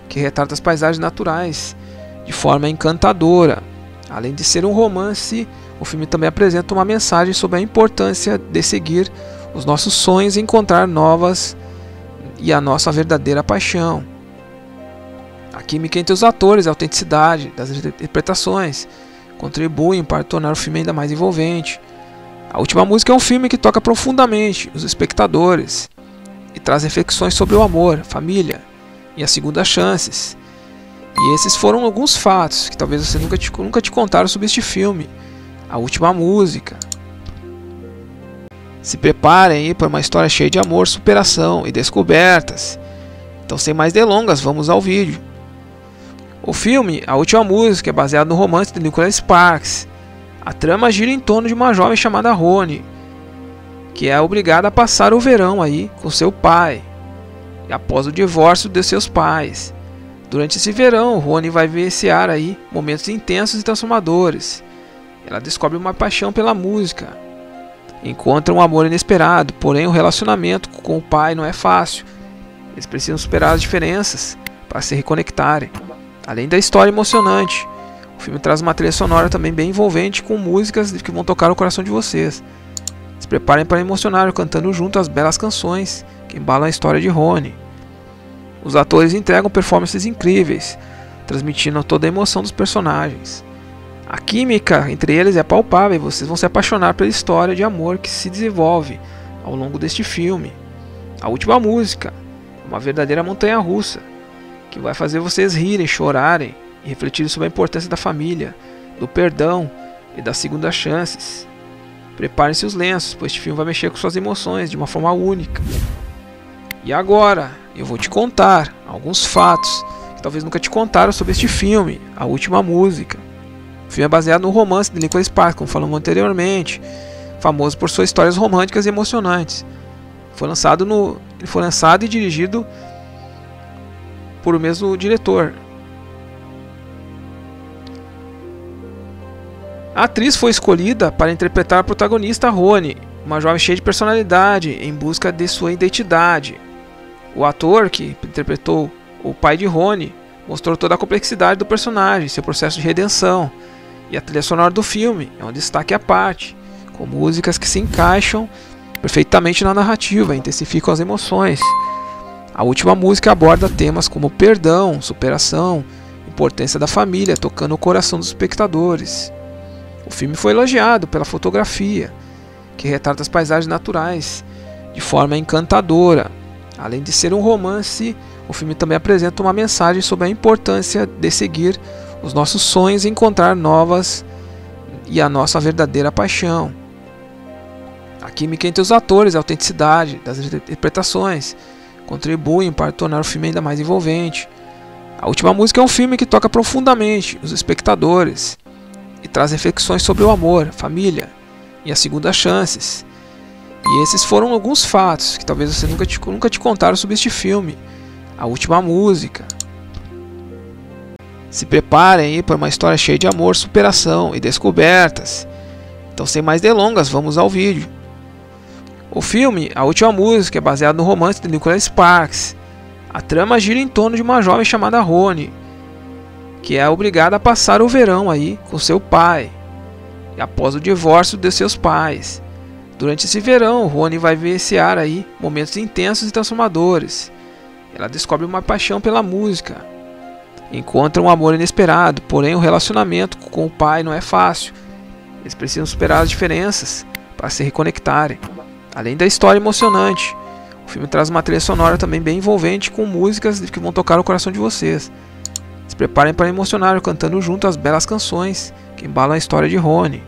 que retrata as paisagens naturais de forma encantadora. Além de ser um romance, o filme também apresenta uma mensagem sobre a importância de seguir os nossos sonhos e encontrar novas e a nossa verdadeira paixão. A química entre os atores, a autenticidade das interpretações, contribuem para tornar o filme ainda mais envolvente. A última música é um filme que toca profundamente os espectadores e traz reflexões sobre o amor, família e as segundas chances. E esses foram alguns fatos que talvez você nunca te, nunca te contaram sobre este filme. A última música. Se preparem aí para uma história cheia de amor, superação e descobertas. Então, sem mais delongas, vamos ao vídeo. O filme, a última música, é baseado no romance de Nicholas Sparks. A trama gira em torno de uma jovem chamada Rony, que é obrigada a passar o verão aí com seu pai, após o divórcio de seus pais. Durante esse verão, Rony vai vivenciar aí momentos intensos e transformadores. Ela descobre uma paixão pela música, encontra um amor inesperado, porém o relacionamento com o pai não é fácil. Eles precisam superar as diferenças para se reconectarem. Além da história emocionante, o filme traz uma trilha sonora também bem envolvente com músicas que vão tocar o coração de vocês. Se preparem para emocionar cantando junto as belas canções que embalam a história de Rony. Os atores entregam performances incríveis, transmitindo toda a emoção dos personagens. A química entre eles é palpável e vocês vão se apaixonar pela história de amor que se desenvolve ao longo deste filme. A última música é uma verdadeira montanha russa que vai fazer vocês rirem, chorarem e refletirem sobre a importância da família, do perdão e das segundas chances. Preparem-se os lenços, pois este filme vai mexer com suas emoções de uma forma única. E agora, eu vou te contar alguns fatos que talvez nunca te contaram sobre este filme, A Última Música. O filme é baseado no romance de Nicholas Sparks, como falamos anteriormente, famoso por suas histórias românticas e emocionantes. Foi lançado no, ele foi lançado e dirigido por o mesmo diretor. A atriz foi escolhida para interpretar a protagonista Rony, uma jovem cheia de personalidade em busca de sua identidade. O ator que interpretou o pai de Rony mostrou toda a complexidade do personagem, seu processo de redenção, e a trilha sonora do filme é um destaque à parte, com músicas que se encaixam perfeitamente na narrativa, intensificam as emoções. A última música aborda temas como perdão, superação, importância da família, tocando o coração dos espectadores. O filme foi elogiado pela fotografia, que retrata as paisagens naturais de forma encantadora. Além de ser um romance, o filme também apresenta uma mensagem sobre a importância de seguir os nossos sonhos e encontrar novas e a nossa verdadeira paixão. A química entre os atores, a autenticidade das interpretações contribuem para tornar o filme ainda mais envolvente. A última música é um filme que toca profundamente os espectadores e traz reflexões sobre o amor, família e as segundas chances. E esses foram alguns fatos que talvez você nunca te, nunca te contaram sobre este filme. A última música. Se preparem aí para uma história cheia de amor, superação e descobertas. Então, sem mais delongas, vamos ao vídeo. O filme, a última música, é baseado no romance de Nicholas Sparks. A trama gira em torno de uma jovem chamada Rony, que é obrigada a passar o verão aí com seu pai, após o divórcio de seus pais. Durante esse verão, Rony vai vivenciar aí momentos intensos e transformadores. Ela descobre uma paixão pela música, encontra um amor inesperado, porém o relacionamento com o pai não é fácil. Eles precisam superar as diferenças para se reconectarem. Além da história emocionante, o filme traz uma trilha sonora também bem envolvente com músicas que vão tocar o coração de vocês. Se preparem para emocionar cantando junto as belas canções que embalam a história de Rony.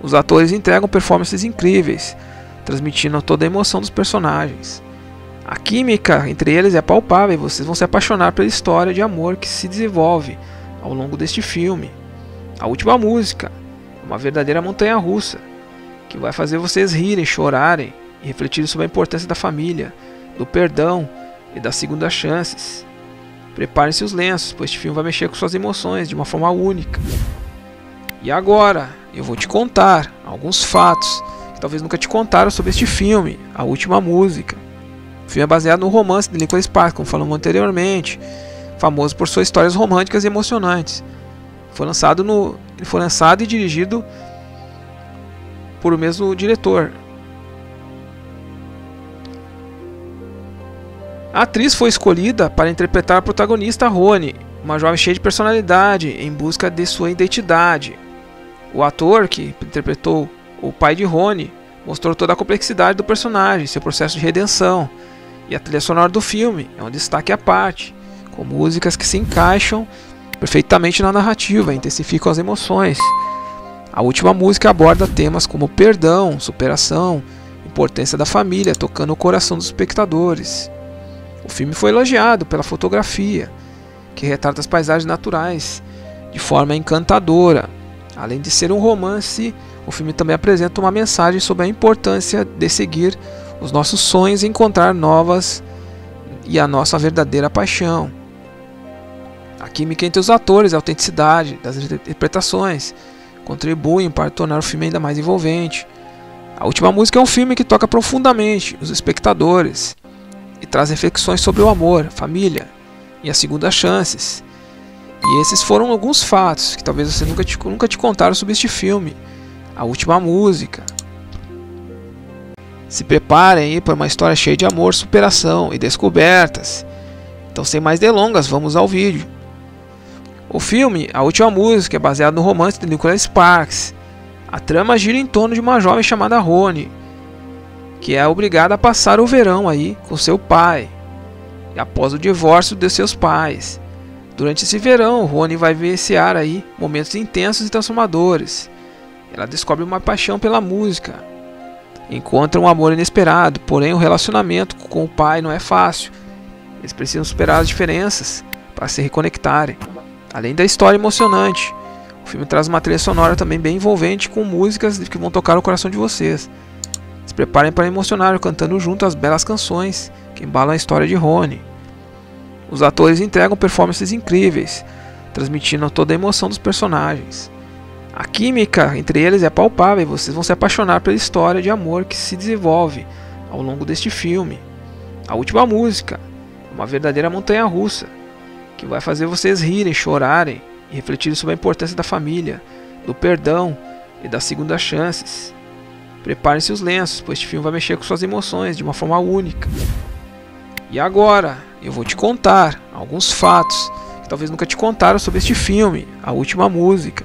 Os atores entregam performances incríveis, transmitindo toda a emoção dos personagens. A química entre eles é palpável e vocês vão se apaixonar pela história de amor que se desenvolve ao longo deste filme. A última música é uma verdadeira montanha russa que vai fazer vocês rirem, chorarem e refletirem sobre a importância da família, do perdão e das segundas chances. Preparem-se os lenços, pois este filme vai mexer com suas emoções de uma forma única. E agora, eu vou te contar alguns fatos que talvez nunca te contaram sobre este filme, A Última Música. O filme é baseado no romance de Nicholas Sparks, como falamos anteriormente, famoso por suas histórias românticas e emocionantes. Foi lançado no, foi lançado e dirigido por o mesmo diretor. A atriz foi escolhida para interpretar a protagonista Rony, uma jovem cheia de personalidade em busca de sua identidade. O ator que interpretou o pai de Rony mostrou toda a complexidade do personagem, seu processo de redenção, e a trilha sonora do filme é um destaque à parte, com músicas que se encaixam perfeitamente na narrativa, intensificam as emoções. A última música aborda temas como perdão, superação, importância da família, tocando o coração dos espectadores. O filme foi elogiado pela fotografia, que retrata as paisagens naturais de forma encantadora. Além de ser um romance, o filme também apresenta uma mensagem sobre a importância de seguir os nossos sonhos e encontrar novas e a nossa verdadeira paixão. A química entre os atores, a autenticidade das interpretações contribuem para tornar o filme ainda mais envolvente. A última música é um filme que toca profundamente os espectadores e traz reflexões sobre o amor, família e as segundas chances. E esses foram alguns fatos que talvez você nunca te, nunca te contaram sobre este filme. A última música. Se preparem aí para uma história cheia de amor, superação e descobertas. Então, sem mais delongas, vamos ao vídeo. O filme, a última música, é baseado no romance de Nicholas Sparks. A trama gira em torno de uma jovem chamada Rony, que é obrigada a passar o verão aí com seu pai, após o divórcio de seus pais. Durante esse verão, Rony vai vivenciar aí momentos intensos e transformadores. Ela descobre uma paixão pela música, encontra um amor inesperado, porém o relacionamento com o pai não é fácil. Eles precisam superar as diferenças para se reconectarem. Além da história emocionante, o filme traz uma trilha sonora também bem envolvente com músicas que vão tocar o coração de vocês. Se preparem para emocionar cantando junto as belas canções que embalam a história de Rony. Os atores entregam performances incríveis, transmitindo toda a emoção dos personagens. A química entre eles é palpável e vocês vão se apaixonar pela história de amor que se desenvolve ao longo deste filme. A última música é uma verdadeira montanha russa que vai fazer vocês rirem, chorarem e refletirem sobre a importância da família, do perdão e das segundas chances. Preparem-se os lenços, pois este filme vai mexer com suas emoções de uma forma única. E agora, eu vou te contar alguns fatos que talvez nunca te contaram sobre este filme, A Última Música.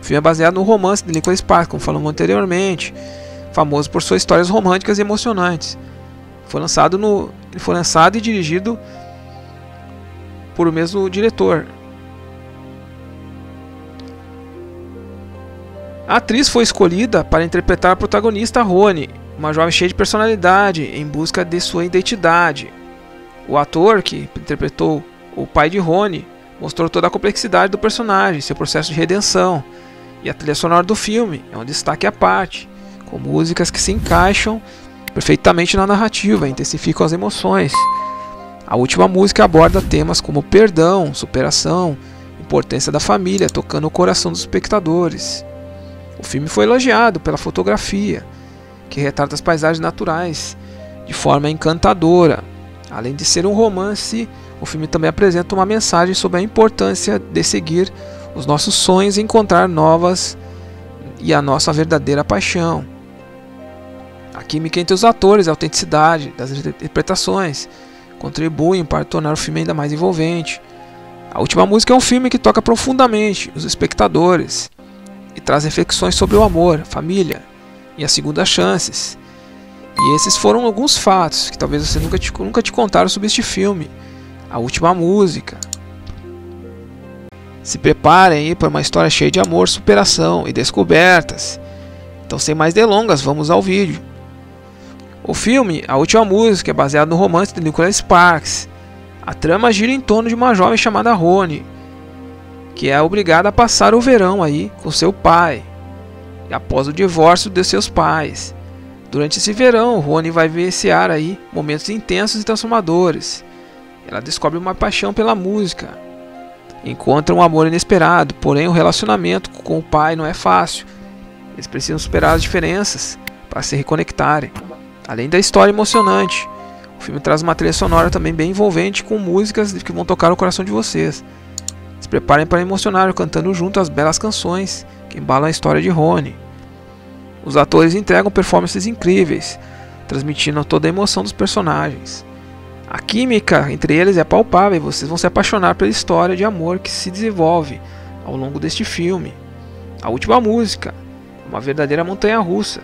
O filme é baseado no romance de Nicholas Sparks, como falamos anteriormente, famoso por suas histórias românticas e emocionantes. Foi lançado no, foi lançado e dirigido por o mesmo diretor. A atriz foi escolhida para interpretar a protagonista Rony, uma jovem cheia de personalidade em busca de sua identidade. O ator que interpretou o pai de Rony mostrou toda a complexidade do personagem, seu processo de redenção. E a trilha sonora do filme é um destaque à parte, com músicas que se encaixam perfeitamente na narrativa, intensificam as emoções. A última música aborda temas como perdão, superação, importância da família, tocando o coração dos espectadores. O filme foi elogiado pela fotografia, que retrata as paisagens naturais de forma encantadora. Além de ser um romance, o filme também apresenta uma mensagem sobre a importância de seguir os nossos sonhos e encontrar novas e a nossa verdadeira paixão. A química entre os atores, a autenticidade das interpretações contribuem para tornar o filme ainda mais envolvente. A última música é um filme que toca profundamente os espectadores e traz reflexões sobre o amor, família e as segundas chances. E esses foram alguns fatos que talvez você nunca te, nunca te contaram sobre este filme. A última música. Se preparem aí para uma história cheia de amor, superação e descobertas. Então, sem mais delongas, vamos ao vídeo. O filme, A Última Música, é baseado no romance de Nicholas Sparks. A trama gira em torno de uma jovem chamada Rony, que é obrigada a passar o verão aí com seu pai, após o divórcio de seus pais. Durante esse verão, Rony vai vivenciar aí momentos intensos e transformadores. Ela descobre uma paixão pela música, encontra um amor inesperado, porém o relacionamento com o pai não é fácil. Eles precisam superar as diferenças para se reconectarem. Além da história emocionante, o filme traz uma trilha sonora também bem envolvente com músicas que vão tocar o coração de vocês. Se preparem para emocionar cantando junto as belas canções que embalam a história de Rony. Os atores entregam performances incríveis, transmitindo toda a emoção dos personagens. A química entre eles é palpável e vocês vão se apaixonar pela história de amor que se desenvolve ao longo deste filme. A última música, uma verdadeira montanha russa,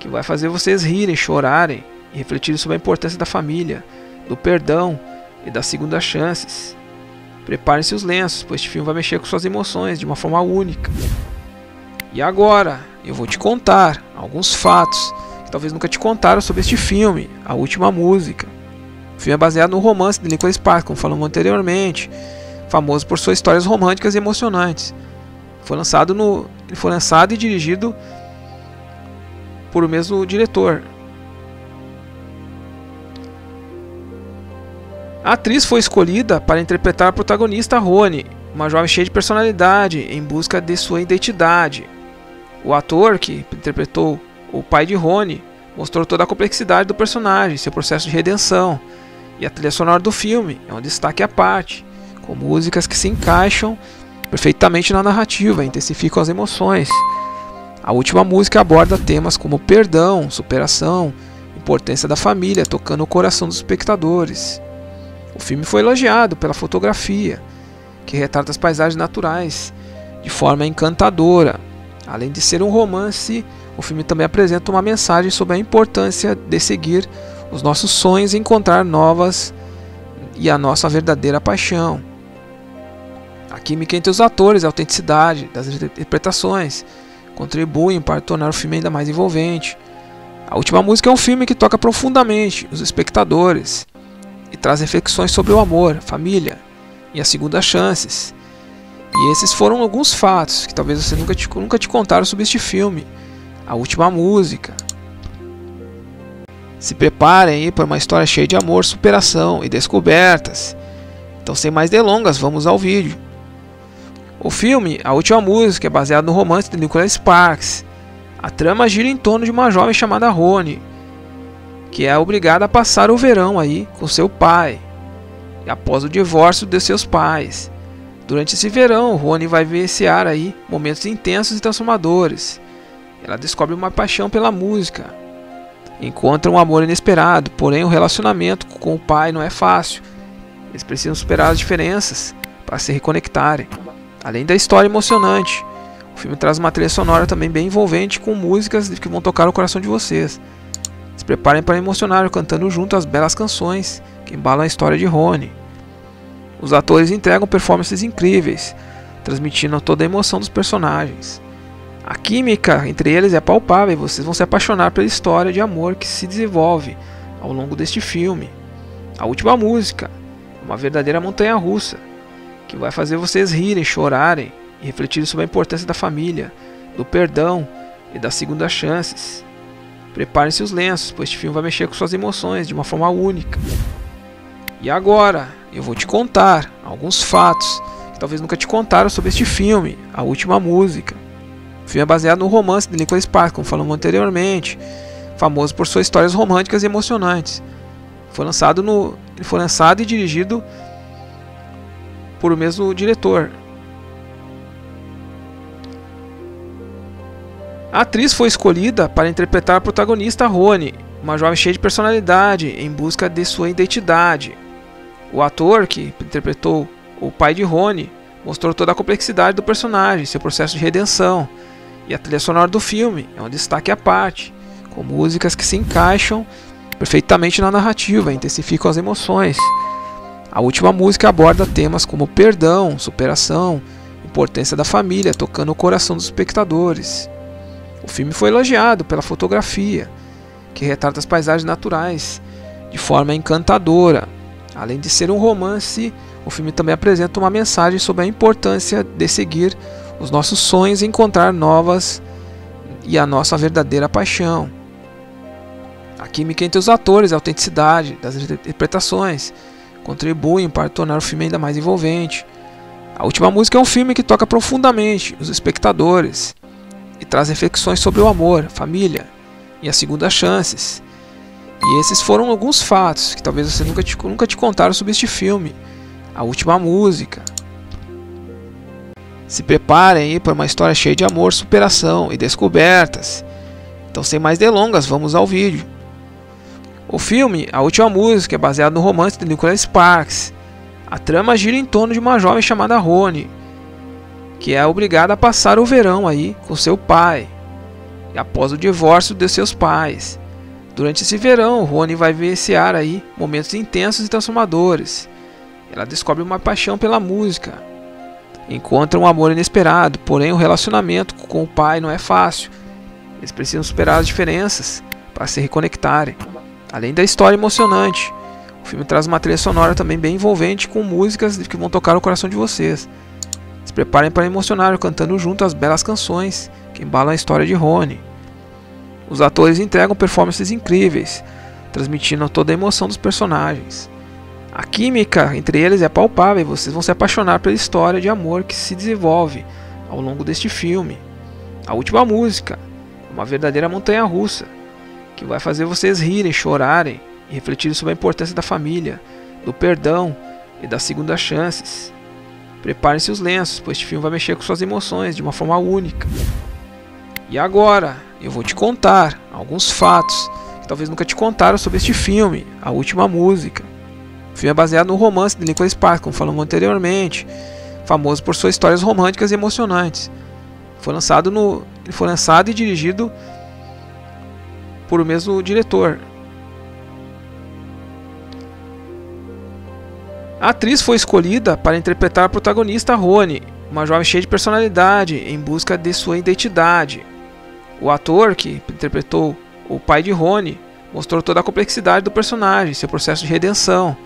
que vai fazer vocês rirem, chorarem e refletirem sobre a importância da família, do perdão e das segundas chances. Preparem-se os lenços, pois este filme vai mexer com suas emoções de uma forma única. E agora, eu vou te contar alguns fatos que talvez nunca te contaram sobre este filme, A Última Música. O filme é baseado no romance de Nicholas Sparks, como falamos anteriormente, famoso por suas histórias românticas e emocionantes. Foi lançado no, foi lançado e dirigido por o mesmo diretor. A atriz foi escolhida para interpretar a protagonista Rony, uma jovem cheia de personalidade em busca de sua identidade. O ator que interpretou o pai de Rony mostrou toda a complexidade do personagem, seu processo de redenção. E a trilha sonora do filme é um destaque à parte, com músicas que se encaixam perfeitamente na narrativa, intensificam as emoções. A última música aborda temas como perdão, superação, importância da família, tocando o coração dos espectadores. O filme foi elogiado pela fotografia, que retrata as paisagens naturais de forma encantadora. Além de ser um romance, o filme também apresenta uma mensagem sobre a importância de seguir os nossos sonhos e encontrar novas e a nossa verdadeira paixão. A química entre os atores, a autenticidade das interpretações, contribuem para tornar o filme ainda mais envolvente. A última música é um filme que toca profundamente os espectadores e traz reflexões sobre o amor, família e as segundas chances. E esses foram alguns fatos que talvez você nunca te, nunca te contaram sobre este filme. A última música. Se preparem aí para uma história cheia de amor, superação e descobertas. Então, sem mais delongas, vamos ao vídeo. O filme, a última música, é baseado no romance de Nicholas Sparks. A trama gira em torno de uma jovem chamada Rony, que é obrigada a passar o verão aí com seu pai, após o divórcio de seus pais. Durante esse verão, Rony vai vivenciar aí momentos intensos e transformadores. Ela descobre uma paixão pela música, encontra um amor inesperado, porém o relacionamento com o pai não é fácil. Eles precisam superar as diferenças para se reconectarem. Além da história emocionante, o filme traz uma trilha sonora também bem envolvente com músicas que vão tocar o coração de vocês. Se preparem para emocionar cantando junto as belas canções que embalam a história de Rony. Os atores entregam performances incríveis, transmitindo toda a emoção dos personagens. A química entre eles é palpável e vocês vão se apaixonar pela história de amor que se desenvolve ao longo deste filme. A última música é uma verdadeira montanha russa que vai fazer vocês rirem, chorarem e refletirem sobre a importância da família, do perdão e das segundas chances. Preparem-se os lenços, pois este filme vai mexer com suas emoções de uma forma única. E agora, eu vou te contar alguns fatos que talvez nunca te contaram sobre este filme, A Última Música. O filme é baseado no romance de Nicholas Sparks, como falamos anteriormente, famoso por suas histórias românticas e emocionantes. Foi lançado no, ele foi lançado e dirigido por o mesmo diretor. A atriz foi escolhida para interpretar a protagonista Rony, uma jovem cheia de personalidade em busca de sua identidade. O ator que interpretou o pai de Rony mostrou toda a complexidade do personagem, seu processo de redenção, e a trilha sonora do filme é um destaque à parte, com músicas que se encaixam perfeitamente na narrativa, intensificam as emoções. A última música aborda temas como perdão, superação, importância da família, tocando o coração dos espectadores. O filme foi elogiado pela fotografia, que retrata as paisagens naturais de forma encantadora. Além de ser um romance, o filme também apresenta uma mensagem sobre a importância de seguir os nossos sonhos e encontrar novas e a nossa verdadeira paixão. A química entre os atores, a autenticidade das interpretações, contribuem para tornar o filme ainda mais envolvente. A última música é um filme que toca profundamente os espectadores e traz reflexões sobre o amor, família e as segundas chances. E esses foram alguns fatos que talvez você nunca te, nunca te contaram sobre este filme. A última música. Se preparem aí para uma história cheia de amor, superação e descobertas. Então, sem mais delongas, vamos ao vídeo. O filme, a última música, é baseado no romance de Nicholas Sparks. A trama gira em torno de uma jovem chamada Rony, que é obrigada a passar o verão aí com seu pai, após o divórcio de seus pais. Durante esse verão, Rony vai vivenciar aí momentos intensos e transformadores. Ela descobre uma paixão pela música, encontra um amor inesperado, porém o relacionamento com o pai não é fácil. Eles precisam superar as diferenças para se reconectarem. Além da história emocionante, o filme traz uma trilha sonora também bem envolvente com músicas que vão tocar o coração de vocês. Se preparem para emocionar cantando junto as belas canções que embalam a história de Rony. Os atores entregam performances incríveis, transmitindo toda a emoção dos personagens. A química entre eles é palpável e vocês vão se apaixonar pela história de amor que se desenvolve ao longo deste filme. A última música é uma verdadeira montanha russa que vai fazer vocês rirem, chorarem e refletirem sobre a importância da família, do perdão e das segundas chances. Preparem-se os lenços, pois este filme vai mexer com suas emoções de uma forma única. E agora, eu vou te contar alguns fatos que talvez nunca te contaram sobre este filme, A Última Música. O filme é baseado no romance de Nicholas Sparks, como falamos anteriormente, famoso por suas histórias românticas e emocionantes. Foi lançado no, ele foi lançado e dirigido por o mesmo diretor. A atriz foi escolhida para interpretar a protagonista Rony, uma jovem cheia de personalidade em busca de sua identidade. O ator que interpretou o pai de Rony mostrou toda a complexidade do personagem, seu processo de redenção,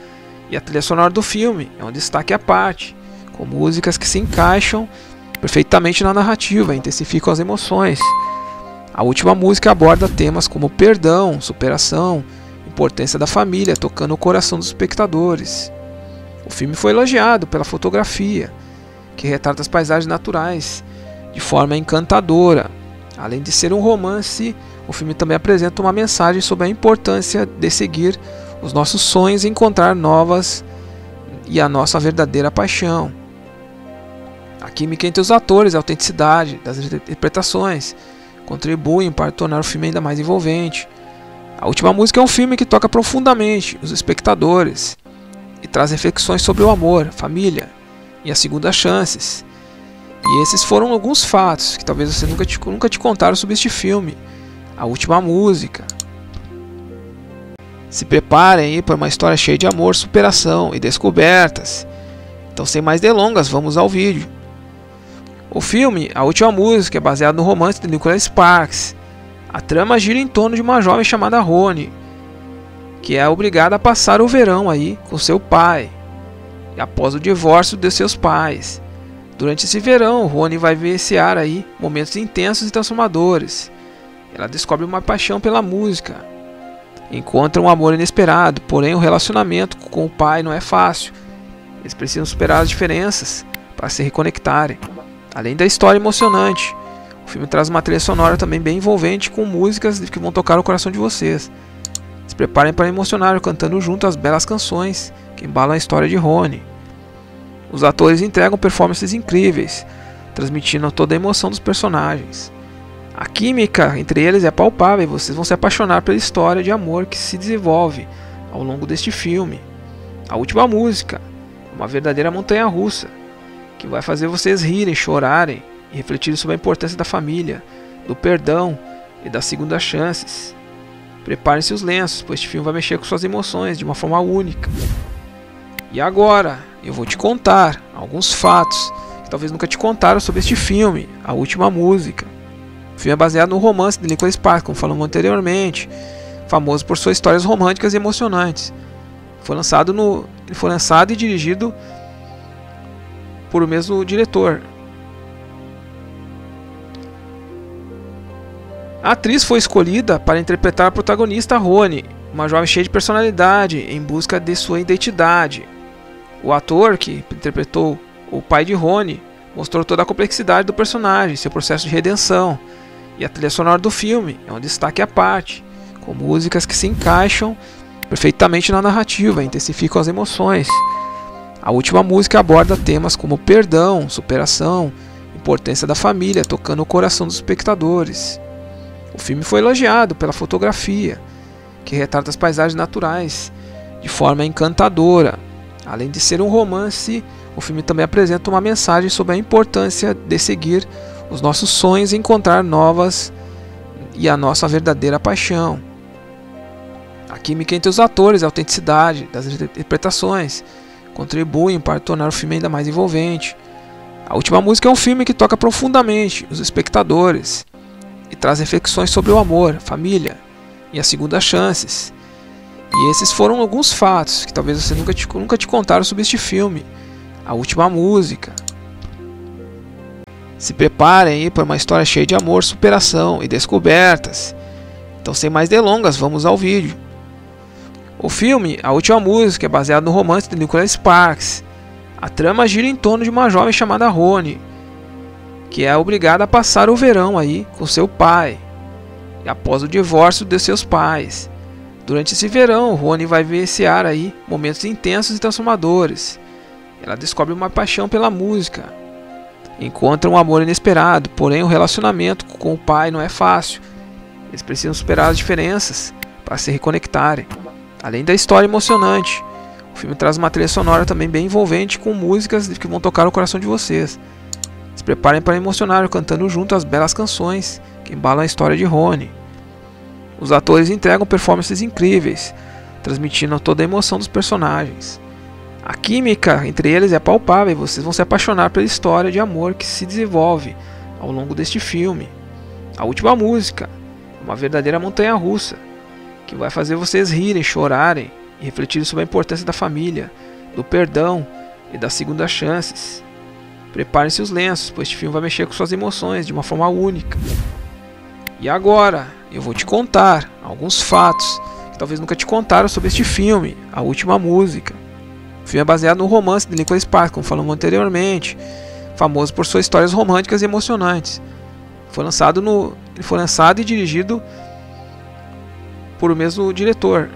e a trilha sonora do filme é um destaque à parte, com músicas que se encaixam perfeitamente na narrativa, intensificam as emoções. A última música aborda temas como perdão, superação, importância da família, tocando o coração dos espectadores. O filme foi elogiado pela fotografia, que retrata as paisagens naturais de forma encantadora. Além de ser um romance, o filme também apresenta uma mensagem sobre a importância de seguir os nossos sonhos e encontrar novas e a nossa verdadeira paixão. A química entre os atores, a autenticidade das interpretações contribuem para tornar o filme ainda mais envolvente. A última música é um filme que toca profundamente os espectadores e traz reflexões sobre o amor, família e as segundas chances. E esses foram alguns fatos que talvez você nunca te, nunca te contaram sobre este filme. A última música. Se preparem aí para uma história cheia de amor, superação e descobertas. Então, sem mais delongas, vamos ao vídeo. O filme, a última música, é baseado no romance de Nicholas Sparks. A trama gira em torno de uma jovem chamada Rony, que é obrigada a passar o verão aí com seu pai, após o divórcio de seus pais. Durante esse verão, Rony vai vivenciar aí momentos intensos e transformadores. Ela descobre uma paixão pela música, encontra um amor inesperado, porém o relacionamento com o pai não é fácil. Eles precisam superar as diferenças para se reconectarem. Além da história emocionante, o filme traz uma trilha sonora também bem envolvente com músicas que vão tocar o coração de vocês. Se preparem para emocionar cantando junto as belas canções que embalam a história de Rony. Os atores entregam performances incríveis, transmitindo toda a emoção dos personagens. A química entre eles é palpável e vocês vão se apaixonar pela história de amor que se desenvolve ao longo deste filme. A última música é uma verdadeira montanha russa que vai fazer vocês rirem, chorarem e refletirem sobre a importância da família, do perdão e das segundas chances. Preparem-se os lenços, pois este filme vai mexer com suas emoções de uma forma única. E agora, eu vou te contar alguns fatos que talvez nunca te contaram sobre este filme, A Última Música. O filme é baseado no romance de Nicholas Sparks, como falamos anteriormente, famoso por suas histórias românticas e emocionantes. Foi lançado no, ele foi lançado e dirigido por o mesmo diretor. A atriz foi escolhida para interpretar a protagonista Rony, uma jovem cheia de personalidade em busca de sua identidade. O ator que interpretou o pai de Rony mostrou toda a complexidade do personagem, seu processo de redenção. E a trilha sonora do filme é um destaque à parte, com músicas que se encaixam perfeitamente na narrativa, intensificam as emoções. A última música aborda temas como perdão, superação, importância da família, tocando o coração dos espectadores. O filme foi elogiado pela fotografia, que retrata as paisagens naturais de forma encantadora. Além de ser um romance, o filme também apresenta uma mensagem sobre a importância de seguir os nossos sonhos e encontrar novas e a nossa verdadeira paixão. A química entre os atores, a autenticidade das interpretações contribuem para tornar o filme ainda mais envolvente. A última música é um filme que toca profundamente os espectadores e traz reflexões sobre o amor, família e as segundas chances. E esses foram alguns fatos que talvez você nunca te, nunca te contaram sobre este filme. A última música. Se preparem aí para uma história cheia de amor, superação e descobertas. Então, sem mais delongas, vamos ao vídeo. O filme, a última música, é baseado no romance de Nicholas Sparks. A trama gira em torno de uma jovem chamada Rony, que é obrigada a passar o verão aí com seu pai, após o divórcio de seus pais. Durante esse verão, Rony vai vivenciar aí momentos intensos e transformadores. Ela descobre uma paixão pela música, encontra um amor inesperado, porém o relacionamento com o pai não é fácil. Eles precisam superar as diferenças para se reconectarem. Além da história emocionante, o filme traz uma trilha sonora também bem envolvente com músicas que vão tocar o coração de vocês. Se preparem para emocionar cantando junto as belas canções que embalam a história de Rony. Os atores entregam performances incríveis, transmitindo toda a emoção dos personagens. A química entre eles é palpável e vocês vão se apaixonar pela história de amor que se desenvolve ao longo deste filme. A última música uma verdadeira montanha russa que vai fazer vocês rirem, chorarem e refletirem sobre a importância da família, do perdão e das segundas chances. Preparem-se os lenços, pois este filme vai mexer com suas emoções de uma forma única. E agora, eu vou te contar alguns fatos que talvez nunca te contaram sobre este filme, A Última Música. O filme é baseado no romance de Nicholas Sparks, como falamos anteriormente, famoso por suas histórias românticas e emocionantes. Foi lançado no, ele foi lançado e dirigido por o mesmo diretor.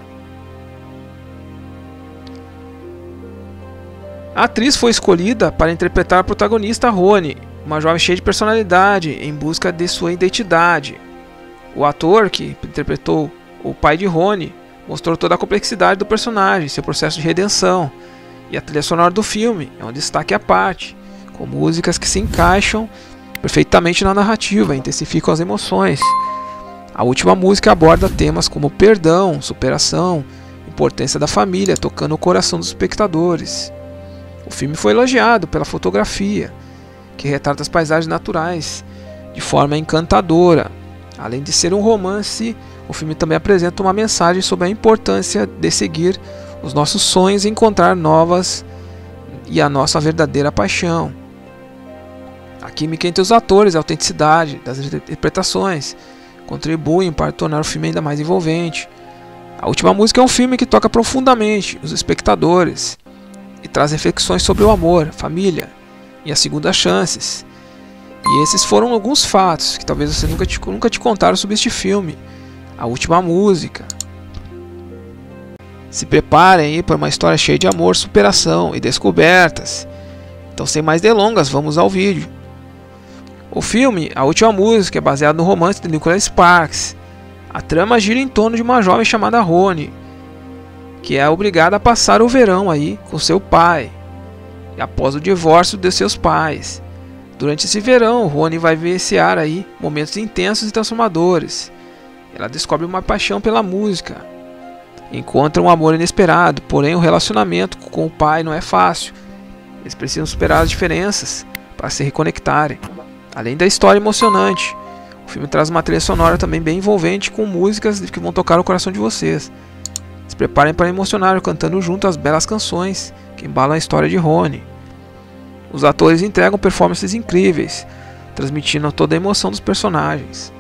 A atriz foi escolhida para interpretar a protagonista Rony, uma jovem cheia de personalidade em busca de sua identidade. O ator que interpretou o pai de Rony mostrou toda a complexidade do personagem, seu processo de redenção, e a trilha sonora do filme é um destaque à parte, com músicas que se encaixam perfeitamente na narrativa, intensificam as emoções. A última música aborda temas como perdão, superação, importância da família, tocando o coração dos espectadores. O filme foi elogiado pela fotografia, que retrata as paisagens naturais de forma encantadora. Além de ser um romance, o filme também apresenta uma mensagem sobre a importância de seguir os nossos sonhos e encontrar novas e a nossa verdadeira paixão. A química entre os atores, a autenticidade das interpretações contribuem para tornar o filme ainda mais envolvente. A última música é um filme que toca profundamente os espectadores e traz reflexões sobre o amor, família e as segundas chances. E esses foram alguns fatos que talvez você nunca te, nunca te contaram sobre este filme a última música. Se preparem aí para uma história cheia de amor, superação e descobertas. Então, sem mais delongas, vamos ao vídeo. O filme, a última música, é baseado no romance de Nicholas Sparks. A trama gira em torno de uma jovem chamada Rony, que é obrigada a passar o verão aí com seu pai, após o divórcio de seus pais. Durante esse verão, Rony vai vivenciar aí momentos intensos e transformadores ela descobre uma paixão pela música. Encontra um amor inesperado, porém o relacionamento com o pai não é fácil. Eles precisam superar as diferenças para se reconectarem. Além da história emocionante, o filme traz uma trilha sonora também bem envolvente com músicas que vão tocar o coração de vocês. Se preparem para emocionar cantando junto as belas canções que embalam a história de Rony. Os atores entregam performances incríveis, transmitindo toda a emoção dos personagens.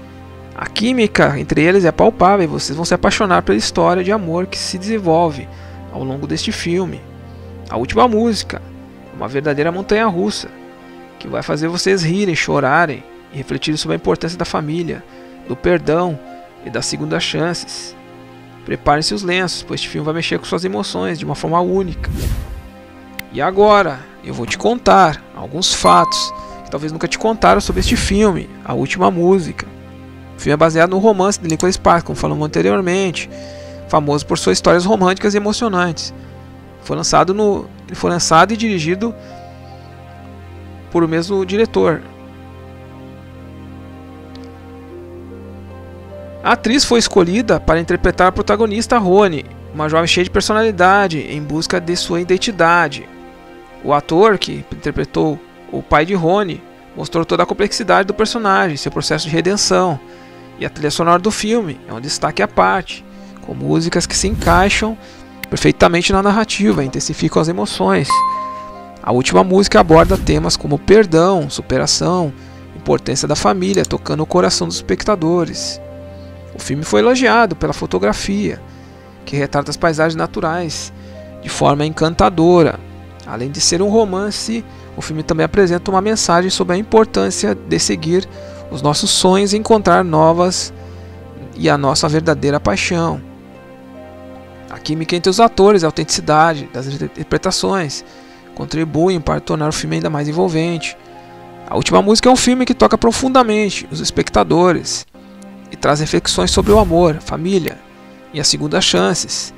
A química entre eles é palpável e vocês vão se apaixonar pela história de amor que se desenvolve ao longo deste filme. A última música é uma verdadeira montanha russa que vai fazer vocês rirem, chorarem e refletirem sobre a importância da família, do perdão e das segundas chances. Preparem-se os lenços, pois este filme vai mexer com suas emoções de uma forma única. E agora, eu vou te contar alguns fatos que talvez nunca te contaram sobre este filme, a última música. O filme é baseado no romance de Nicholas Sparks, como falamos anteriormente, famoso por suas histórias românticas e emocionantes. Foi lançado no, foi lançado e dirigido por o mesmo diretor. A atriz foi escolhida para interpretar a protagonista Rony, uma jovem cheia de personalidade em busca de sua identidade. O ator que interpretou o pai de Rony mostrou toda a complexidade do personagem, seu processo de redenção e a trilha sonora do filme é um destaque à parte, com músicas que se encaixam perfeitamente na narrativa, intensificam as emoções. A última música aborda temas como perdão, superação, importância da família, tocando o coração dos espectadores. O filme foi elogiado pela fotografia, que retrata as paisagens naturais de forma encantadora. Além de ser um romance, o filme também apresenta uma mensagem sobre a importância de seguir os nossos sonhos e encontrar novas e a nossa verdadeira paixão. A química entre os atores, a autenticidade das interpretações contribuem para tornar o filme ainda mais envolvente. A última música é um filme que toca profundamente os espectadores e traz reflexões sobre o amor, família e as segundas chances.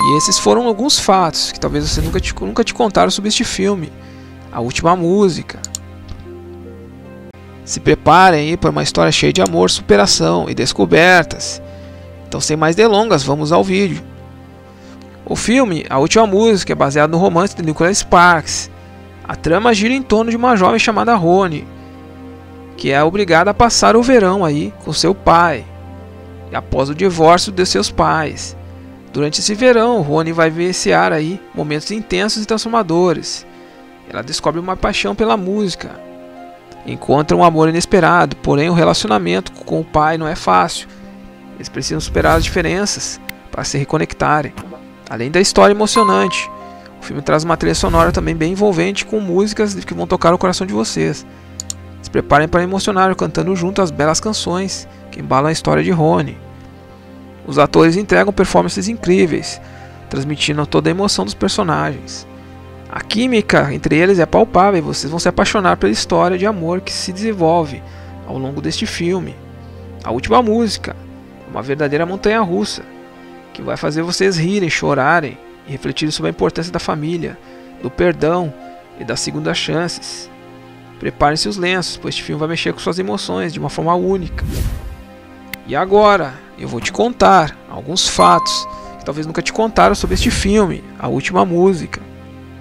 E esses foram alguns fatos que talvez você nunca te, nunca te contaram sobre este filme. A última música, se preparem aí para uma história cheia de amor, superação e descobertas. Então, sem mais delongas, vamos ao vídeo. O filme, a última música, é baseado no romance de Nicholas Sparks. A trama gira em torno de uma jovem chamada Rony, que é obrigada a passar o verão aí com seu pai, após o divórcio de seus pais. Durante esse verão, Rony vai vivenciar aí momentos intensos e transformadores. Ela descobre uma paixão pela música, encontra um amor inesperado, porém o relacionamento com o pai não é fácil. Eles precisam superar as diferenças para se reconectarem. Além da história emocionante, o filme traz uma trilha sonora também bem envolvente com músicas que vão tocar o coração de vocês. Se preparem para emocionar cantando junto as belas canções que embalam a história de Rony. Os atores entregam performances incríveis, transmitindo toda a emoção dos personagens. A química entre eles é palpável e vocês vão se apaixonar pela história de amor que se desenvolve ao longo deste filme. A última música é uma verdadeira montanha russa que vai fazer vocês rirem, chorarem e refletirem sobre a importância da família, do perdão e das segundas chances. Preparem-se os lenços, pois este filme vai mexer com suas emoções de uma forma única. E agora, eu vou te contar alguns fatos que talvez nunca te contaram sobre este filme, A Última Música.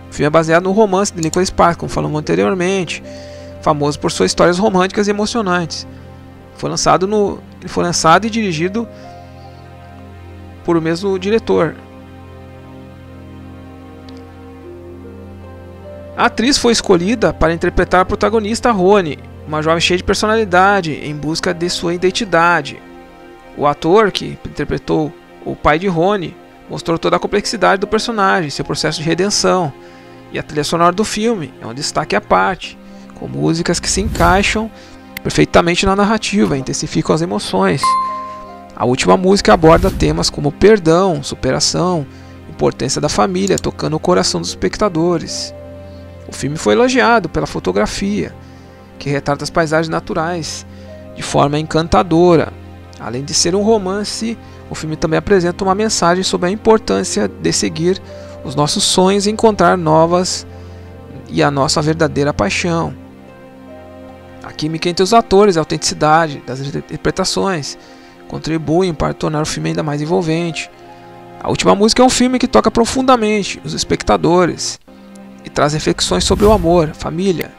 O filme é baseado no romance de Nicholas Sparks, como falamos anteriormente, famoso por suas histórias românticas e emocionantes. Foi lançado no, foi lançado e dirigido por o mesmo diretor. A atriz foi escolhida para interpretar a protagonista Rony, uma jovem cheia de personalidade em busca de sua identidade. O ator que interpretou o pai de Rony mostrou toda a complexidade do personagem, seu processo de redenção, e a trilha sonora do filme é um destaque à parte, com músicas que se encaixam perfeitamente na narrativa, intensificam as emoções. A última música aborda temas como perdão, superação, importância da família, tocando o coração dos espectadores. O filme foi elogiado pela fotografia, que retrata as paisagens naturais de forma encantadora. Além de ser um romance, o filme também apresenta uma mensagem sobre a importância de seguir os nossos sonhos e encontrar novas e a nossa verdadeira paixão. A química entre os atores, a autenticidade das interpretações, contribuem para tornar o filme ainda mais envolvente. A última música é um filme que toca profundamente os espectadores e traz reflexões sobre o amor, família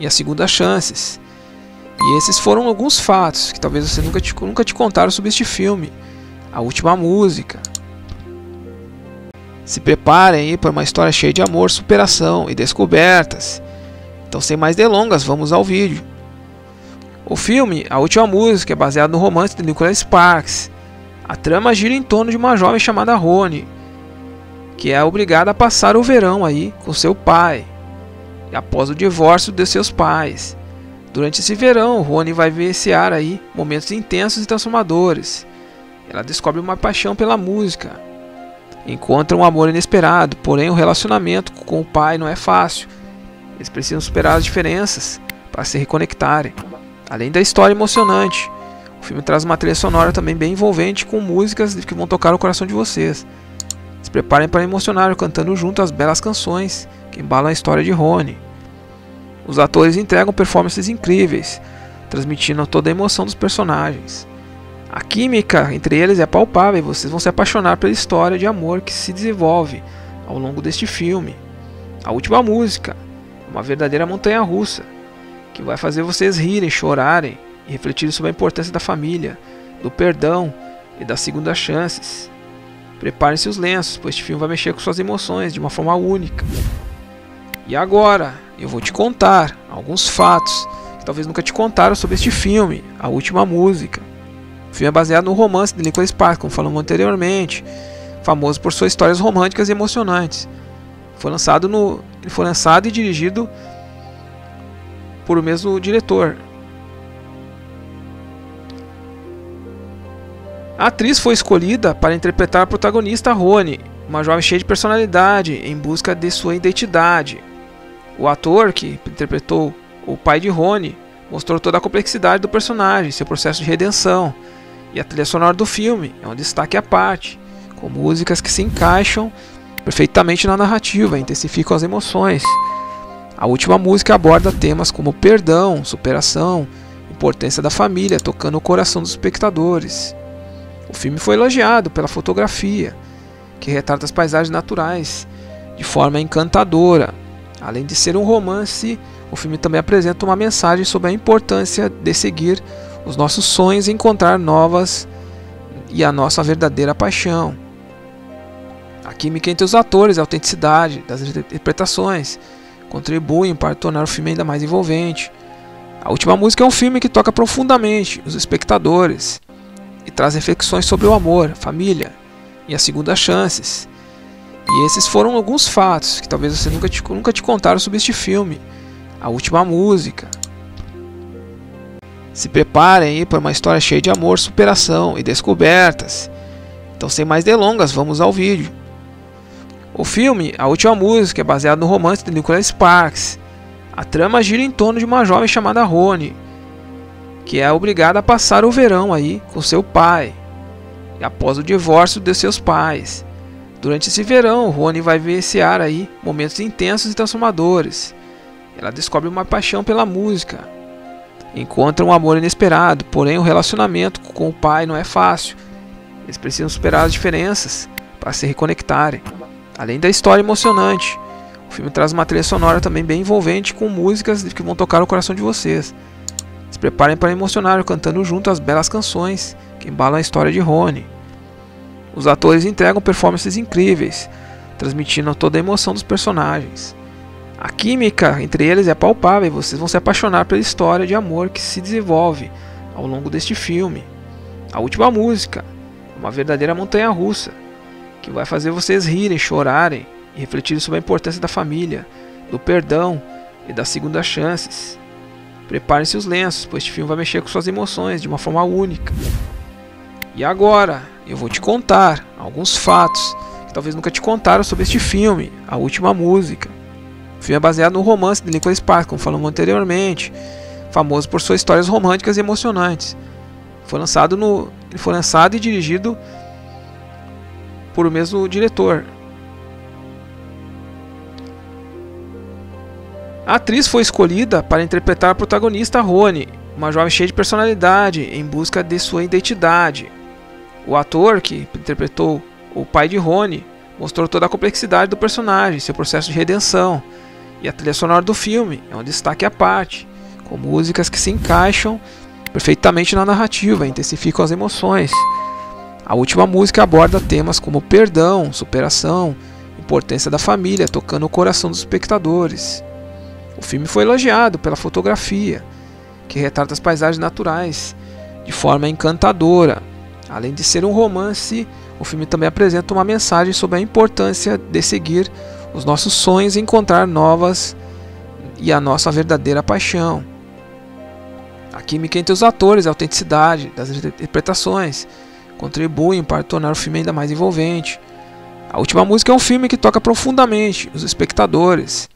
e as segundas chances. E esses foram alguns fatos que talvez você nunca te, nunca te contaram sobre este filme. A última música. Se preparem aí para uma história cheia de amor, superação e descobertas. Então, sem mais delongas, vamos ao vídeo. O filme, a última música, é baseado no romance de Nicholas Sparks. A trama gira em torno de uma jovem chamada Rony, que é obrigada a passar o verão aí com seu pai, após o divórcio de seus pais. Durante esse verão, Rony vai vivenciar aí momentos intensos e transformadores. Ela descobre uma paixão pela música, encontra um amor inesperado, porém o relacionamento com o pai não é fácil. Eles precisam superar as diferenças para se reconectarem. Além da história emocionante, o filme traz uma trilha sonora também bem envolvente com músicas que vão tocar o coração de vocês. Se preparem para emocionar cantando junto as belas canções que embalam a história de Rony. Os atores entregam performances incríveis, transmitindo toda a emoção dos personagens. A química entre eles é palpável e vocês vão se apaixonar pela história de amor que se desenvolve ao longo deste filme. A última música, uma verdadeira montanha russa que vai fazer vocês rirem, chorarem e refletirem sobre a importância da família, do perdão e das segundas chances. Preparem-se os lenços, pois este filme vai mexer com suas emoções de uma forma única. E agora, eu vou te contar alguns fatos que talvez nunca te contaram sobre este filme, A Última Música. O filme é baseado no romance de Nicholas Sparks, como falamos anteriormente, famoso por suas histórias românticas e emocionantes. Foi lançado no, ele foi lançado e dirigido por o mesmo diretor. A atriz foi escolhida para interpretar a protagonista Rony, uma jovem cheia de personalidade em busca de sua identidade. O ator que interpretou o pai de Rony mostrou toda a complexidade do personagem, seu processo de redenção, e a trilha sonora do filme é um destaque à parte, com músicas que se encaixam perfeitamente na narrativa, intensificam as emoções. A última música aborda temas como perdão, superação, importância da família, tocando o coração dos espectadores. O filme foi elogiado pela fotografia, que retrata as paisagens naturais de forma encantadora. Além de ser um romance, o filme também apresenta uma mensagem sobre a importância de seguir os nossos sonhos e encontrar novas e a nossa verdadeira paixão. A química entre os atores, a autenticidade das interpretações, contribuem para tornar o filme ainda mais envolvente. A última música é um filme que toca profundamente os espectadores e traz reflexões sobre o amor, família e as segundas chances. E esses foram alguns fatos que talvez você nunca te, nunca te contaram sobre este filme. A última música. Se preparem aí para uma história cheia de amor, superação e descobertas. Então, sem mais delongas, vamos ao vídeo. O filme, a última música, é baseado no romance de Nicholas Sparks. A trama gira em torno de uma jovem chamada Rony, que é obrigada a passar o verão aí com seu pai, após o divórcio de seus pais. Durante esse verão, Rony vai vivenciar aí momentos intensos e transformadores. Ela descobre uma paixão pela música, encontra um amor inesperado, porém o relacionamento com o pai não é fácil. Eles precisam superar as diferenças para se reconectarem. Além da história emocionante, o filme traz uma trilha sonora também bem envolvente com músicas que vão tocar o coração de vocês. Se preparem para emocionar cantando junto as belas canções que embalam a história de Rony. Os atores entregam performances incríveis, transmitindo toda a emoção dos personagens. A química entre eles é palpável e vocês vão se apaixonar pela história de amor que se desenvolve ao longo deste filme. A última música é uma verdadeira montanha russa que vai fazer vocês rirem, chorarem e refletirem sobre a importância da família, do perdão e das segundas chances. Preparem-se os lenços, pois este filme vai mexer com suas emoções de uma forma única. E agora, eu vou te contar alguns fatos que talvez nunca te contaram sobre este filme, A Última Música. O filme é baseado no romance de Nicholas Sparks, como falamos anteriormente, famoso por suas histórias românticas e emocionantes. Foi lançado no, ele foi lançado e dirigido por o mesmo diretor. A atriz foi escolhida para interpretar a protagonista Rony, uma jovem cheia de personalidade em busca de sua identidade. O ator que interpretou o pai de Rony mostrou toda a complexidade do personagem, seu processo de redenção. E a trilha sonora do filme é um destaque à parte, com músicas que se encaixam perfeitamente na narrativa, intensificam as emoções. A última música aborda temas como perdão, superação, importância da família, tocando o coração dos espectadores. O filme foi elogiado pela fotografia, que retrata as paisagens naturais de forma encantadora, Além de ser um romance, o filme também apresenta uma mensagem sobre a importância de seguir os nossos sonhos e encontrar novas e a nossa verdadeira paixão. A química entre os atores, a autenticidade das interpretações contribuem para tornar o filme ainda mais envolvente. A última música é um filme que toca profundamente os espectadores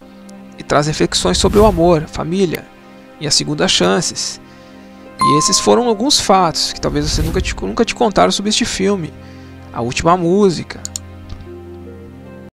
e traz reflexões sobre o amor, família e as segundas chances. E esses foram alguns fatos que talvez você nunca te, nunca te contaram sobre este filme. A última música.